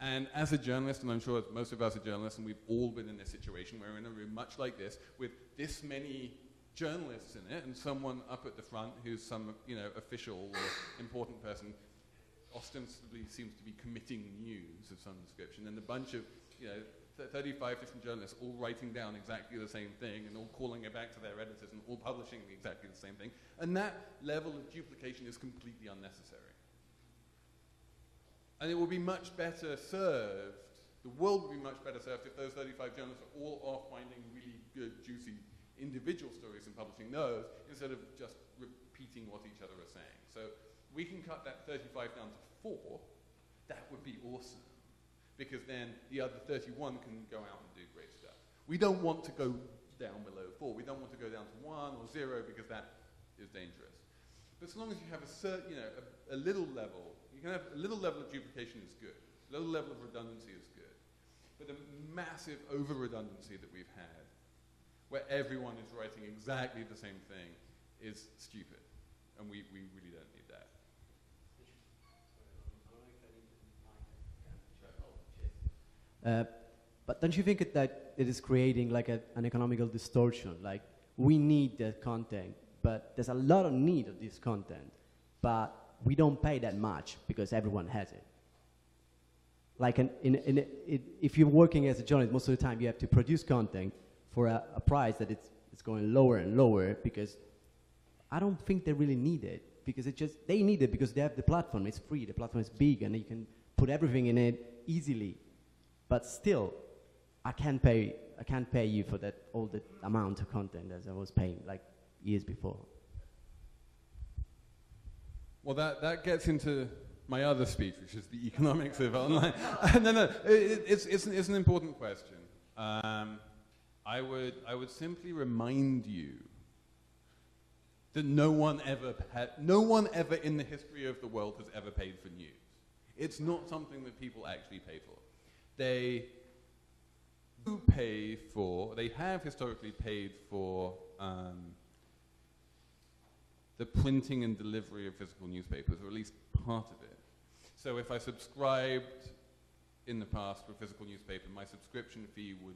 And as a journalist, and I'm sure most of us are journalists, and we've all been in this situation, where we're in a room much like this, with this many journalists in it, and someone up at the front who's some, you know, official or important person ostensibly seems to be committing news of some description, and a bunch of, you know, 35 different journalists all writing down exactly the same thing and all calling it back to their editors and all publishing exactly the same thing. And that level of duplication is completely unnecessary. And it will be much better served, the world will be much better served if those 35 journalists are all off finding really good, juicy individual stories and publishing those instead of just repeating what each other are saying. So we can cut that 35 down to four, that would be awesome. Because then the other 31 can go out and do great stuff. We don't want to go down below four. We don't want to go down to one or zero because that is dangerous. But as long as you have a certain, you know, a, a little level you can have a little level of duplication is good. A little level of redundancy is good. But the massive over redundancy that we've had, where everyone is writing exactly the same thing, is stupid. And we, we really don't need that. Uh, but don't you think that it is creating like a, an economical distortion? Like we need that content, but there's a lot of need of this content, but we don't pay that much because everyone has it. Like in, in, in it, if you're working as a journalist, most of the time you have to produce content for a, a price that it's, it's going lower and lower because I don't think they really need it because it just, they need it because they have the platform, it's free, the platform is big and you can put everything in it easily. But still, I can't pay, I can't pay you for that, all the amount of content as I was paying like years before. Well, that, that gets into my other speech, which is the economics of online. no, no, it, it's, it's, it's, an important question. Um, I, would, I would simply remind you that no one ever no one ever in the history of the world has ever paid for news. It's not something that people actually pay for. They do pay for, they have historically paid for um, the printing and delivery of physical newspapers, or at least part of it. So if I subscribed in the past for a physical newspaper, my subscription fee would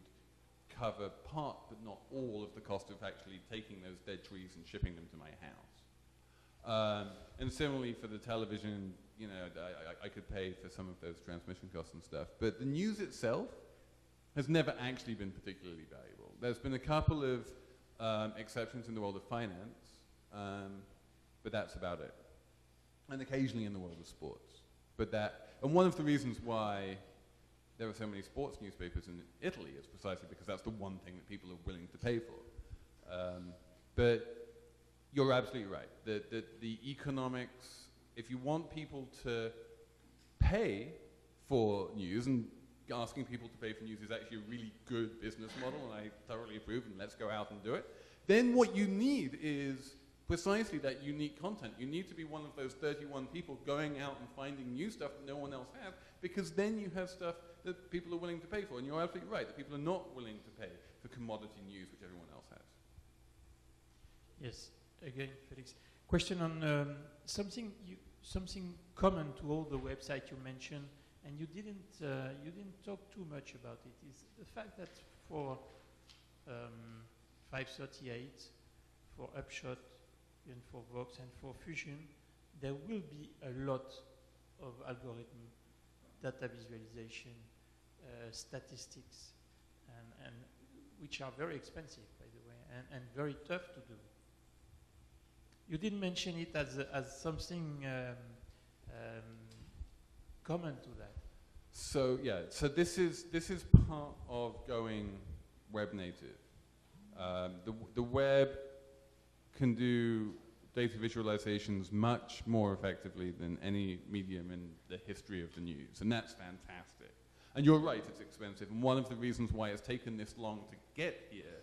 cover part but not all of the cost of actually taking those dead trees and shipping them to my house. Um, and similarly for the television, you know, I, I, could pay for some of those transmission costs and stuff. But the news itself has never actually been particularly valuable. There's been a couple of um, exceptions in the world of finance. Um, but that's about it. And occasionally in the world of sports. But that, and one of the reasons why there are so many sports newspapers in Italy is precisely because that's the one thing that people are willing to pay for. Um, but you're absolutely right. The, the, the economics, if you want people to pay for news, and asking people to pay for news is actually a really good business model, and I thoroughly approve, and let's go out and do it, then what you need is precisely that unique content. You need to be one of those 31 people going out and finding new stuff that no one else has, because then you have stuff that people are willing to pay for. And you're absolutely right, that people are not willing to pay for commodity news, which everyone else has. Yes, again, Felix. Question on um, something, you, something common to all the websites you mentioned, and you didn't, uh, you didn't talk too much about it, is the fact that for um, 538, for Upshot, and for Vox and for Fusion, there will be a lot of algorithm, data visualization, uh, statistics, and, and which are very expensive, by the way, and, and very tough to do. You didn't mention it as, as something um, um, common to that. So yeah, so this is this is part of going web native. Um, the the web can do data visualizations much more effectively than any medium in the history of the news, and that's fantastic. And you're right, it's expensive, and one of the reasons why it's taken this long to get here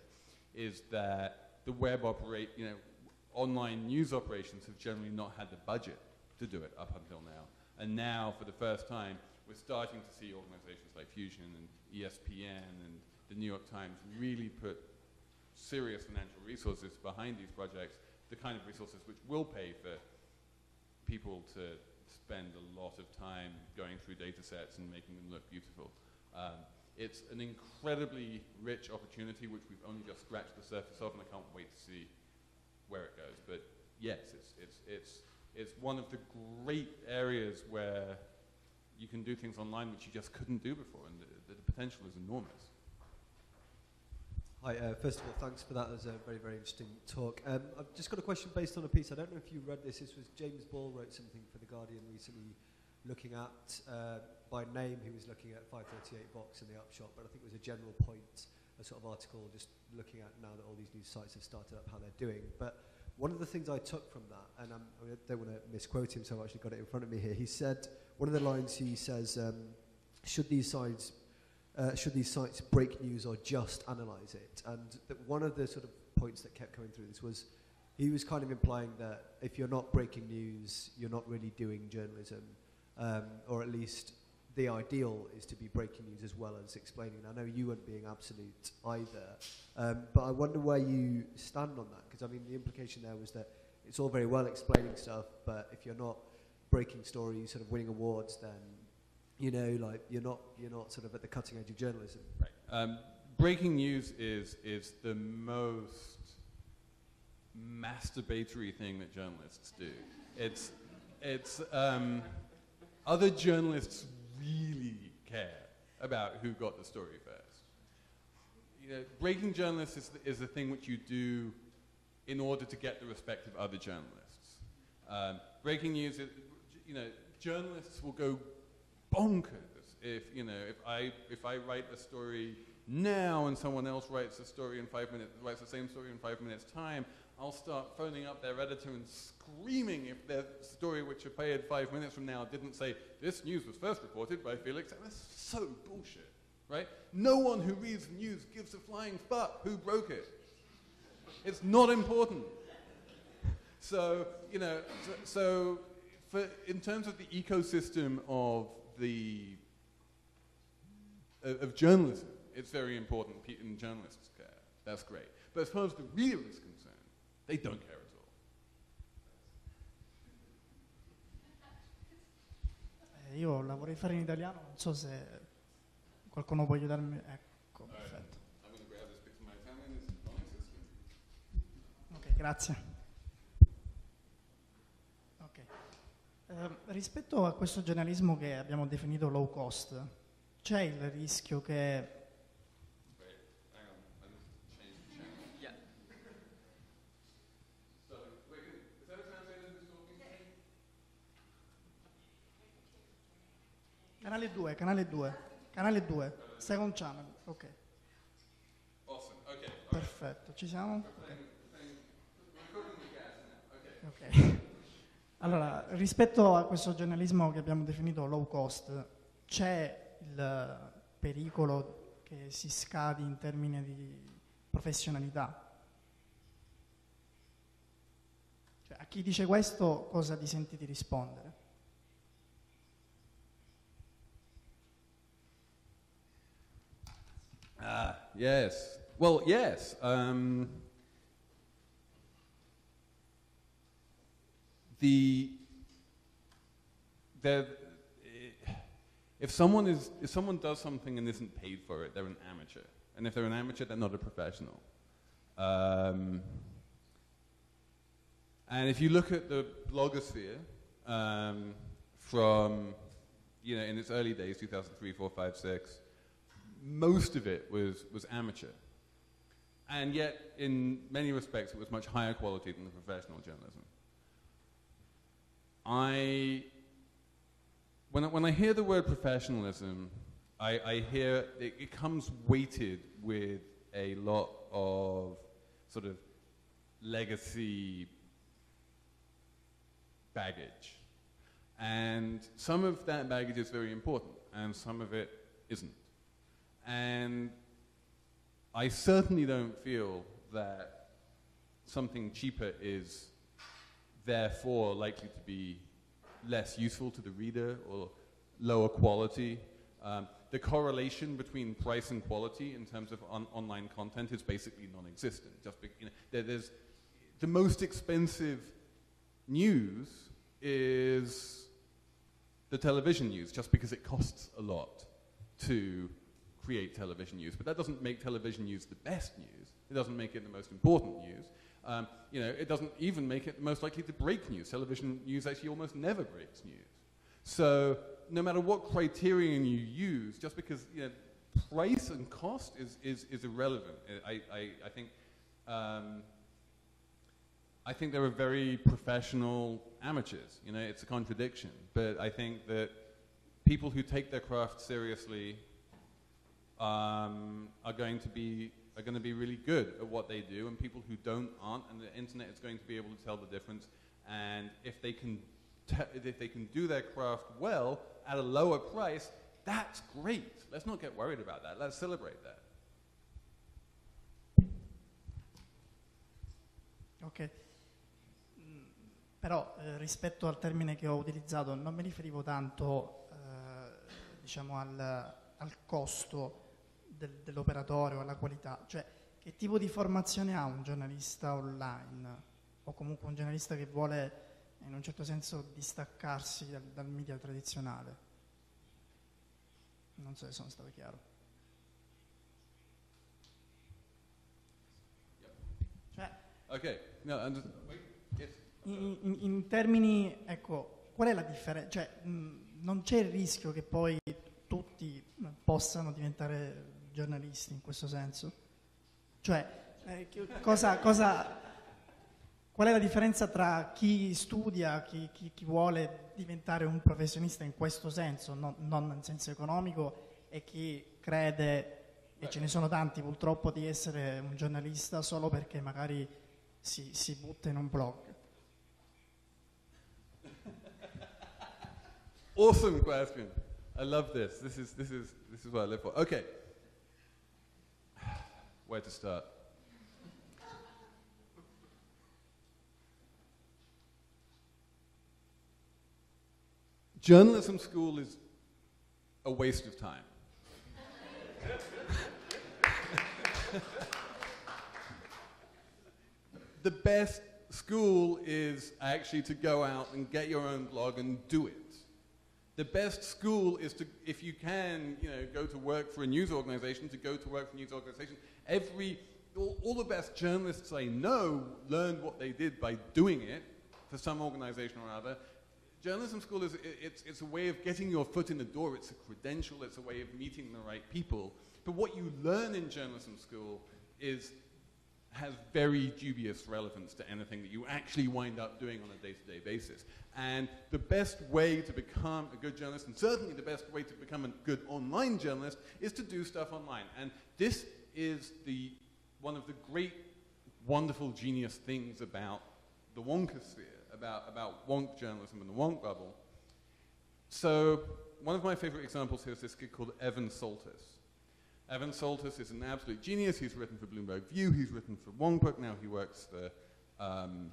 is that the web operate, you know, online news operations have generally not had the budget to do it up until now. And now, for the first time, we're starting to see organizations like Fusion and ESPN and the New York Times really put serious financial resources behind these projects, the kind of resources which will pay for people to spend a lot of time going through data sets and making them look beautiful. Um, it's an incredibly rich opportunity which we've only just scratched the surface of and I can't wait to see where it goes. But yes, it's, it's, it's, it's one of the great areas where you can do things online which you just couldn't do before and the, the potential is enormous. Hi, uh, first of all, thanks for that. It was a very, very interesting talk. Um, I've just got a question based on a piece. I don't know if you read this. This was James Ball wrote something for The Guardian recently looking at, uh, by name, he was looking at 538 Vox and the upshot, but I think it was a general point, a sort of article just looking at now that all these new sites have started up, how they're doing. But one of the things I took from that, and I'm, I don't want to misquote him, so I've actually got it in front of me here. He said, one of the lines he says, um, should these sites uh, should these sites break news or just analyze it? And one of the sort of points that kept coming through this was he was kind of implying that if you're not breaking news, you're not really doing journalism, um, or at least the ideal is to be breaking news as well as explaining. I know you weren't being absolute either, um, but I wonder where you stand on that because I mean the implication there was that it's all very well explaining stuff, but if you're not breaking stories, sort of winning awards, then you know, like you're not you're not sort of at the cutting edge of journalism. Right. Um, breaking news is is the most masturbatory thing that journalists do. It's it's um, other journalists really care about who got the story first. You know, breaking journalists is the, is the thing which you do in order to get the respect of other journalists. Um, breaking news, is, you know, journalists will go bonkers if you know if I if I write a story now and someone else writes a story in five minutes writes the same story in five minutes time I'll start phoning up their editor and screaming if their story which appeared five minutes from now didn't say this news was first reported by Felix. That's so bullshit right? No one who reads the news gives a flying fuck who broke it. It's not important. So you know so, so for, in terms of the ecosystem of the of, of journalism, it's very important and journalists care. That's great. But as far as the reader is concerned, they don't care at all. Eh, io la vorrei fare in italiano, non so se qualcuno può aiutarmi. Ecco, perfetto. Ok, grazie. Eh, rispetto a questo giornalismo che abbiamo definito low cost, c'è il rischio che Canale 2, canale 2, canale 2, second channel, ok. Awesome. Okay. Perfetto, ci siamo? Ok. okay. Allora, rispetto a questo giornalismo che abbiamo definito low cost, c'è il pericolo che si scadi in termini di professionalità? Cioè, a chi dice questo cosa ti senti di rispondere? Ah, yes. Well, yes. Um, the, the if someone is if someone does something and isn't paid for it, they're an amateur, and if they're an amateur, they're not a professional. Um, and if you look at the blogosphere um, from you know in its early days, 2003, 4, 5, 6, most of it was was amateur. And yet, in many respects, it was much higher quality than the professional journalism. I, when I, when I hear the word professionalism, I, I hear it, it comes weighted with a lot of sort of legacy baggage. And some of that baggage is very important, and some of it isn't. And I certainly don't feel that something cheaper is therefore likely to be less useful to the reader or lower quality. Um, the correlation between price and quality in terms of on- online content is basically non-existent. Just you know, there, there's the most expensive news is the television news, just because it costs a lot to create television news. But that doesn't make television news the best news. It doesn't make it the most important news. Um, you know, it doesn't even make it most likely to break news. Television news actually almost never breaks news. So no matter what criterion you use, just because you know, price and cost is, is, is irrelevant. I, I, I think um, I think they are very professional amateurs. You know, it's a contradiction. But I think that people who take their craft seriously um, are going to be are going to be really good at what they do, and people who don't aren't. And the internet is going to be able to tell the difference. And if they can if they can do their craft well at a lower price, that's great. Let's not get worried about that. Let's celebrate that. Ok. Però eh, rispetto al termine che ho utilizzato non mi riferivo tanto eh, diciamo al, al costo del- dell'operatore o alla qualità, cioè che tipo di formazione ha un giornalista online o comunque un giornalista che vuole in un certo senso distaccarsi dal, dal media tradizionale. Non so se sono stato chiaro. Cioè, Okay. No, wait. Yes. in, in- in termini, ecco, qual è la differenza? Cioè, mh, non c'è il rischio che poi tutti possano diventare giornalisti in questo senso? Cioè, eh, cosa, cosa- qual è la differenza tra chi studia, chi, chi- chi vuole diventare un professionista in questo senso, non, non in senso economico, e chi crede, e ce ne sono tanti purtroppo, di essere un giornalista solo perché magari si, si butta in un blog? Awesome question. I love this. This is, this is, this is what I live for. Okay. Where to start? Journalism school is a waste of time. the best school is actually to go out and get your own blog and do it. The best school is to, if you can, you know, go to work for a news organization, to go to work for a news organization. Every, all, all the best journalists I know learned what they did by doing it for some organization or other. Journalism school is, it's, it's a way of getting your foot in the door. It's a credential. It's a way of meeting the right people. But what you learn in journalism school is has very dubious relevance to anything that you actually wind up doing on a day-to-day basis. And the best way to become a good journalist, and certainly the best way to become a good online journalist, is to do stuff online. And this is the one of the great, wonderful, genius things about the Wonkosphere, about, about wonk journalism and the wonk bubble. So one of my favorite examples here is this kid called Evan Soltas. Evan Soltas is an absolute genius. He's written for Bloomberg View. He's written for Wonkblog. Now he works for um,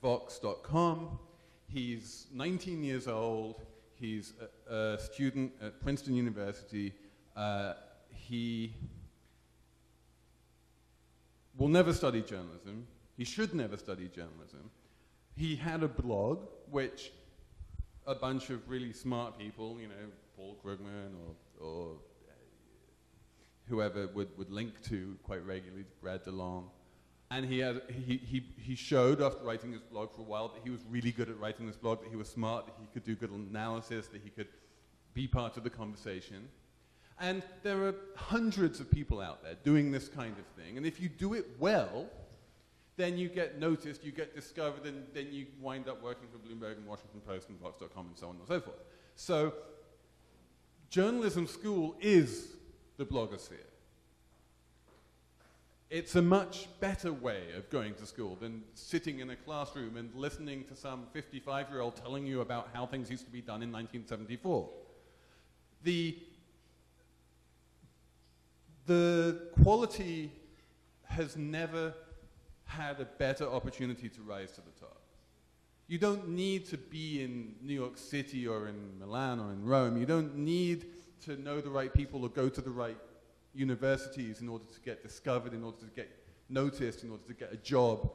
Vox.com. He's 19 years old. He's a, a student at Princeton University. Uh, he will never study journalism. He should never study journalism. He had a blog which a bunch of really smart people, you know, Paul Krugman or, or whoever would, would link to quite regularly, Brad DeLong. And he, had, he, he, he showed after writing his blog for a while that he was really good at writing this blog, that he was smart, that he could do good analysis, that he could be part of the conversation. And there are hundreds of people out there doing this kind of thing. And if you do it well, then you get noticed, you get discovered, and then you wind up working for Bloomberg and Washington Post and Vox.com and so on and so forth. So, journalism school is the blogosphere. It's a much better way of going to school than sitting in a classroom and listening to some 55 year old telling you about how things used to be done in 1974. The, the quality has never had a better opportunity to rise to the top. You don't need to be in New York City or in Milan or in Rome. You don't need to know the right people or go to the right universities in order to get discovered, in order to get noticed, in order to get a job.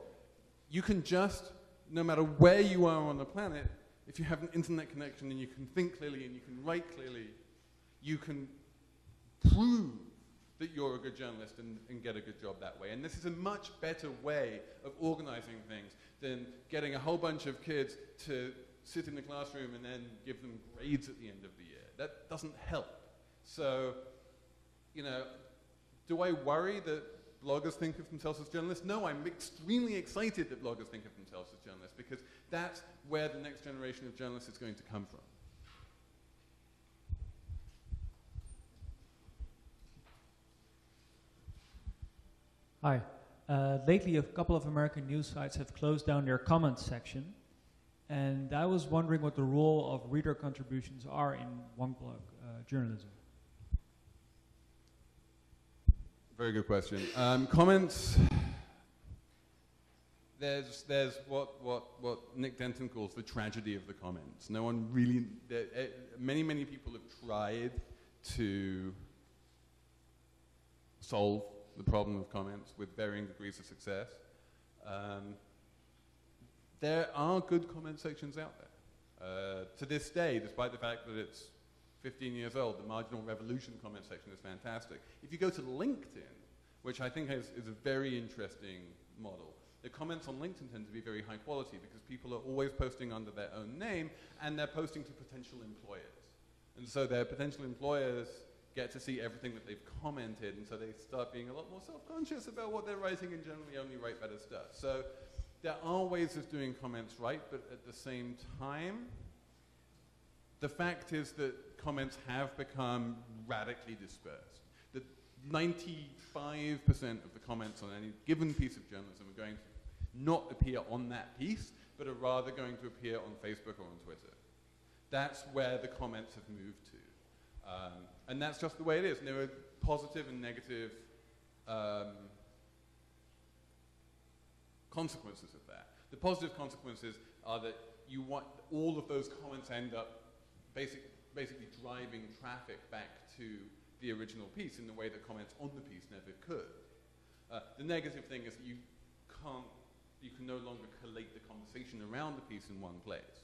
You can just, no matter where you are on the planet, if you have an internet connection and you can think clearly and you can write clearly, you can prove that you're a good journalist and, and get a good job that way. And this is a much better way of organizing things than getting a whole bunch of kids to sit in the classroom and then give them grades at the end of the year. That doesn't help. So, you know, do I worry that bloggers think of themselves as journalists? No, I'm extremely excited that bloggers think of themselves as journalists because that's where the next generation of journalists is going to come from. Hi. Uh, lately, a couple of American news sites have closed down their comments section, and I was wondering what the role of reader contributions are in one blog uh, journalism. Very good question. Um, comments. There's, there's what, what, what Nick Denton calls the tragedy of the comments. No one really, there, uh, many, many people have tried to solve the problem of comments with varying degrees of success. Um, there are good comment sections out there. Uh, to this day, despite the fact that it's 15 years old, the Marginal Revolution comment section is fantastic. If you go to LinkedIn, which I think is, is a very interesting model, the comments on LinkedIn tend to be very high quality because people are always posting under their own name and they're posting to potential employers. And so their potential employers get to see everything that they've commented, and so they start being a lot more self-conscious about what they're writing and generally only write better stuff. So there are ways of doing comments right, but at the same time, the fact is that comments have become radically dispersed. That 95% of the comments on any given piece of journalism are going to not appear on that piece, but are rather going to appear on Facebook or on Twitter. That's where the comments have moved to. Um, and that's just the way it is. And there are positive and negative um, consequences of that. The positive consequences are that you want all of those comments end up basic, basically driving traffic back to the original piece in the way that comments on the piece never could. Uh, the negative thing is that you can't, you can no longer collate the conversation around the piece in one place.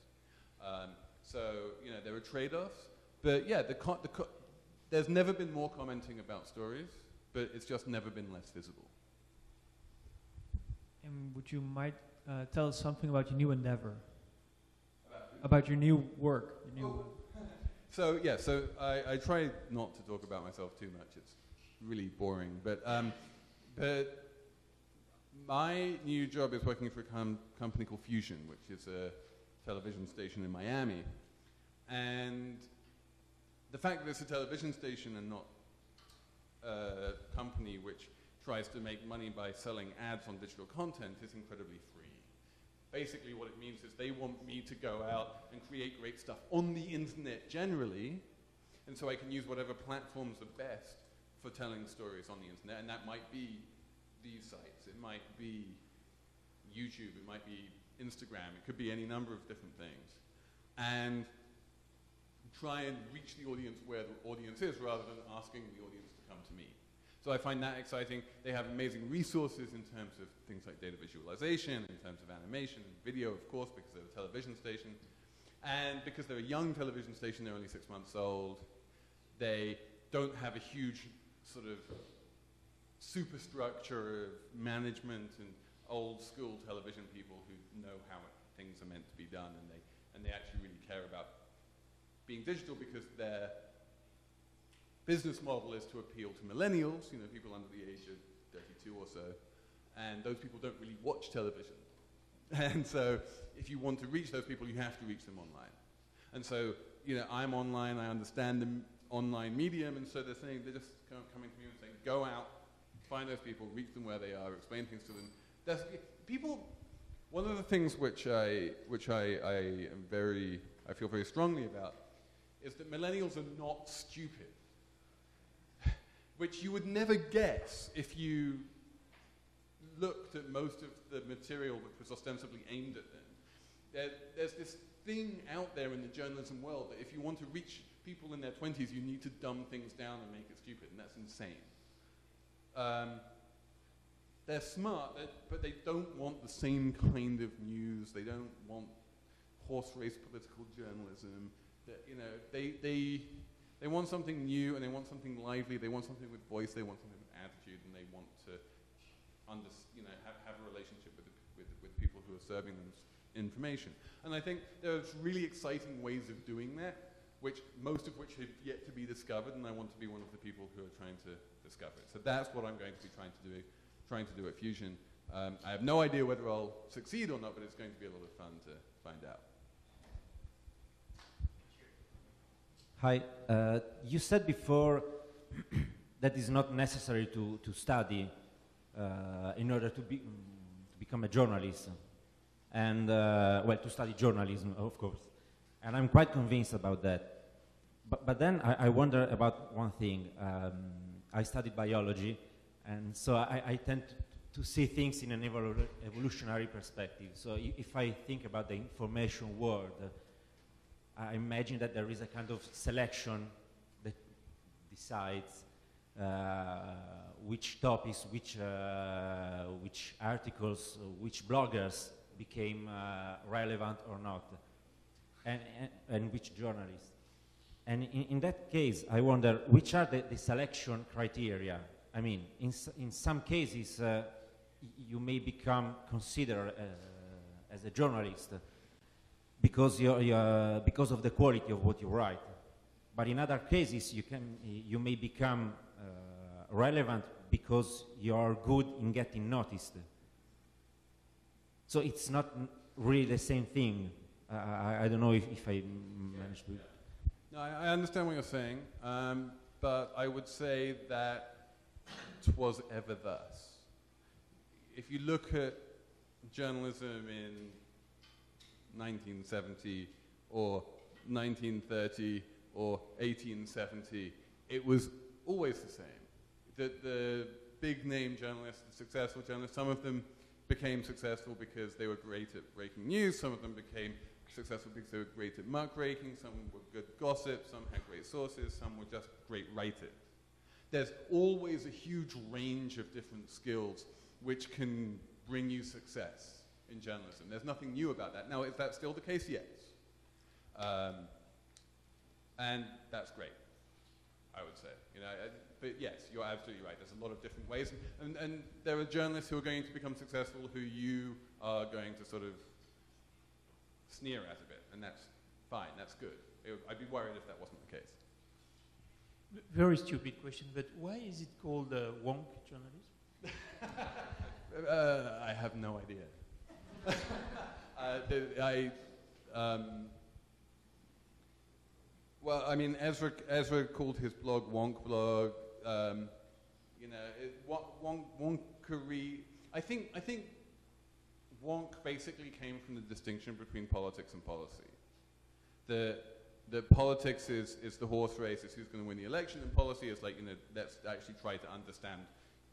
Um, so, you know, there are trade-offs. But yeah, the, the there's never been more commenting about stories, but it's just never been less visible. And would you might uh, tell us something about your new endeavor? About, about your new work? Your new oh. so yeah, so I, I, try not to talk about myself too much. It's really boring. But um, but my new job is working for a com company called Fusion, which is a television station in Miami, and the fact that it's a television station and not a company which tries to make money by selling ads on digital content is incredibly free. Basically what it means is they want me to go out and create great stuff on the internet generally, and so I can use whatever platforms are best for telling stories on the internet, and that might be these sites, it might be YouTube, it might be Instagram, it could be any number of different things. And try and reach the audience where the audience is rather than asking the audience to come to me. So I find that exciting. They have amazing resources in terms of things like data visualization, in terms of animation video, of course, because they're a television station. And because they're a young television station, they're only six months old, they don't have a huge sort of superstructure of management and old school television people who know how things are meant to be done and they, and they actually really care about being digital because their business model is to appeal to millennials, you know, people under the age of 32 or so, and those people don't really watch television. And so if you want to reach those people, you have to reach them online. And so, you know, I'm online, I understand the online medium, and so they're saying, they're just kind of coming to me and saying, go out, find those people, reach them where they are, explain things to them. There's, people, one of the things which I, which I, I am very, I feel very strongly about is that millennials are not stupid, which you would never guess if you looked at most of the material which was ostensibly aimed at them. there, there's this thing out there in the journalism world that if you want to reach people in their 20s, you need to dumb things down and make it stupid, and that's insane. Um, they're smart, but they don't want the same kind of news. They don't want horse race political journalism. That, you know, they, they, they want something new and they want something lively. They want something with voice. They want something with attitude, and they want to under, you know, have, have a relationship with, with, with people who are serving them information. And I think there's really exciting ways of doing that, which most of which have yet to be discovered, and I want to be one of the people who are trying to discover it. So that's what I'm going to be trying to do, trying to do at Fusion. Um, I have no idea whether I'll succeed or not, but it's going to be a lot of fun to find out. Hi, uh, you said before that it's not necessary to, to study uh, in order to, be, to become a journalist. And, uh, well, to study journalism, of course. And I'm quite convinced about that. But, but then I, I wonder about one thing. Um, I studied biology, and so I, I tend to, to, see things in an evolu evolutionary perspective. So if I think about the information world, I imagine that there is a kind of selection that decides uh, which topics, which, uh, which articles, which bloggers became uh, relevant or not, and, and, and, which journalists. And in, in, that case, I wonder which are the, the selection criteria. I mean, in, in some cases, uh, you may become considered uh, as a journalist because, you're, you're, because of the quality of what you write. But in other cases, you, can, you may become relevant because you are good in getting noticed. So it's not really the same thing. Uh, I, I, don't know if, if I managed to. No, I, I understand what you're saying, um, but I would say that it was ever thus. If you look at journalism in 1970 or 1930 or 1870, it was always the same the, the big name journalists, the successful journalists, some of them became successful because they were great at breaking news, some of them became successful because they were great at muckraking, some were good gossip, some had great sources, some were just great writers. There's always a huge range of different skills which can bring you success in journalism. There's nothing new about that. Now, is that still the case? Yes. Um, and that's great, I would say. You know, but yes, you're absolutely right. There's a lot of different ways. And, and there are journalists who are going to become successful who you are going to sort of sneer at a bit. And that's fine, that's good. I'd be worried if that wasn't the case. Very stupid question, but why is it called uh, wonk journalism? uh, I have no idea. uh, I, um, well, I mean, Ezra, Ezra called his blog Wonkblog. Um, you know, it, wonk, wonkery. I think, I think wonk basically came from the distinction between politics and policy. The, the politics is, is the horse race, is who's going to win the election, and policy is like, you know, let's actually try to understand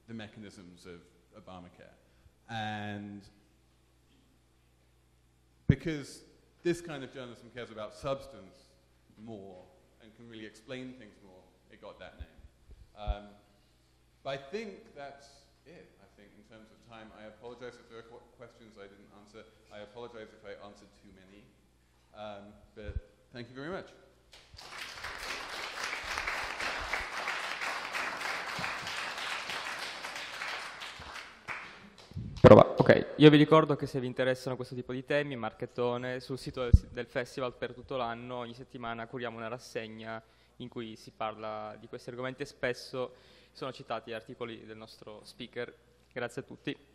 the mechanisms of Obamacare. And because this kind of journalism cares about substance, more and can really explain things more, it got that name. Um, but I think that's it, I think, in terms of time. I apologize if there are qu questions I didn't answer. I apologize if I answered too many. Um, but thank you very much. Prova. Ok, io vi ricordo che se vi interessano questo tipo di temi, Marchettone, sul sito del, del festival per tutto l'anno, ogni settimana curiamo una rassegna in cui si parla di questi argomenti e spesso sono citati articoli del nostro speaker. Grazie a tutti.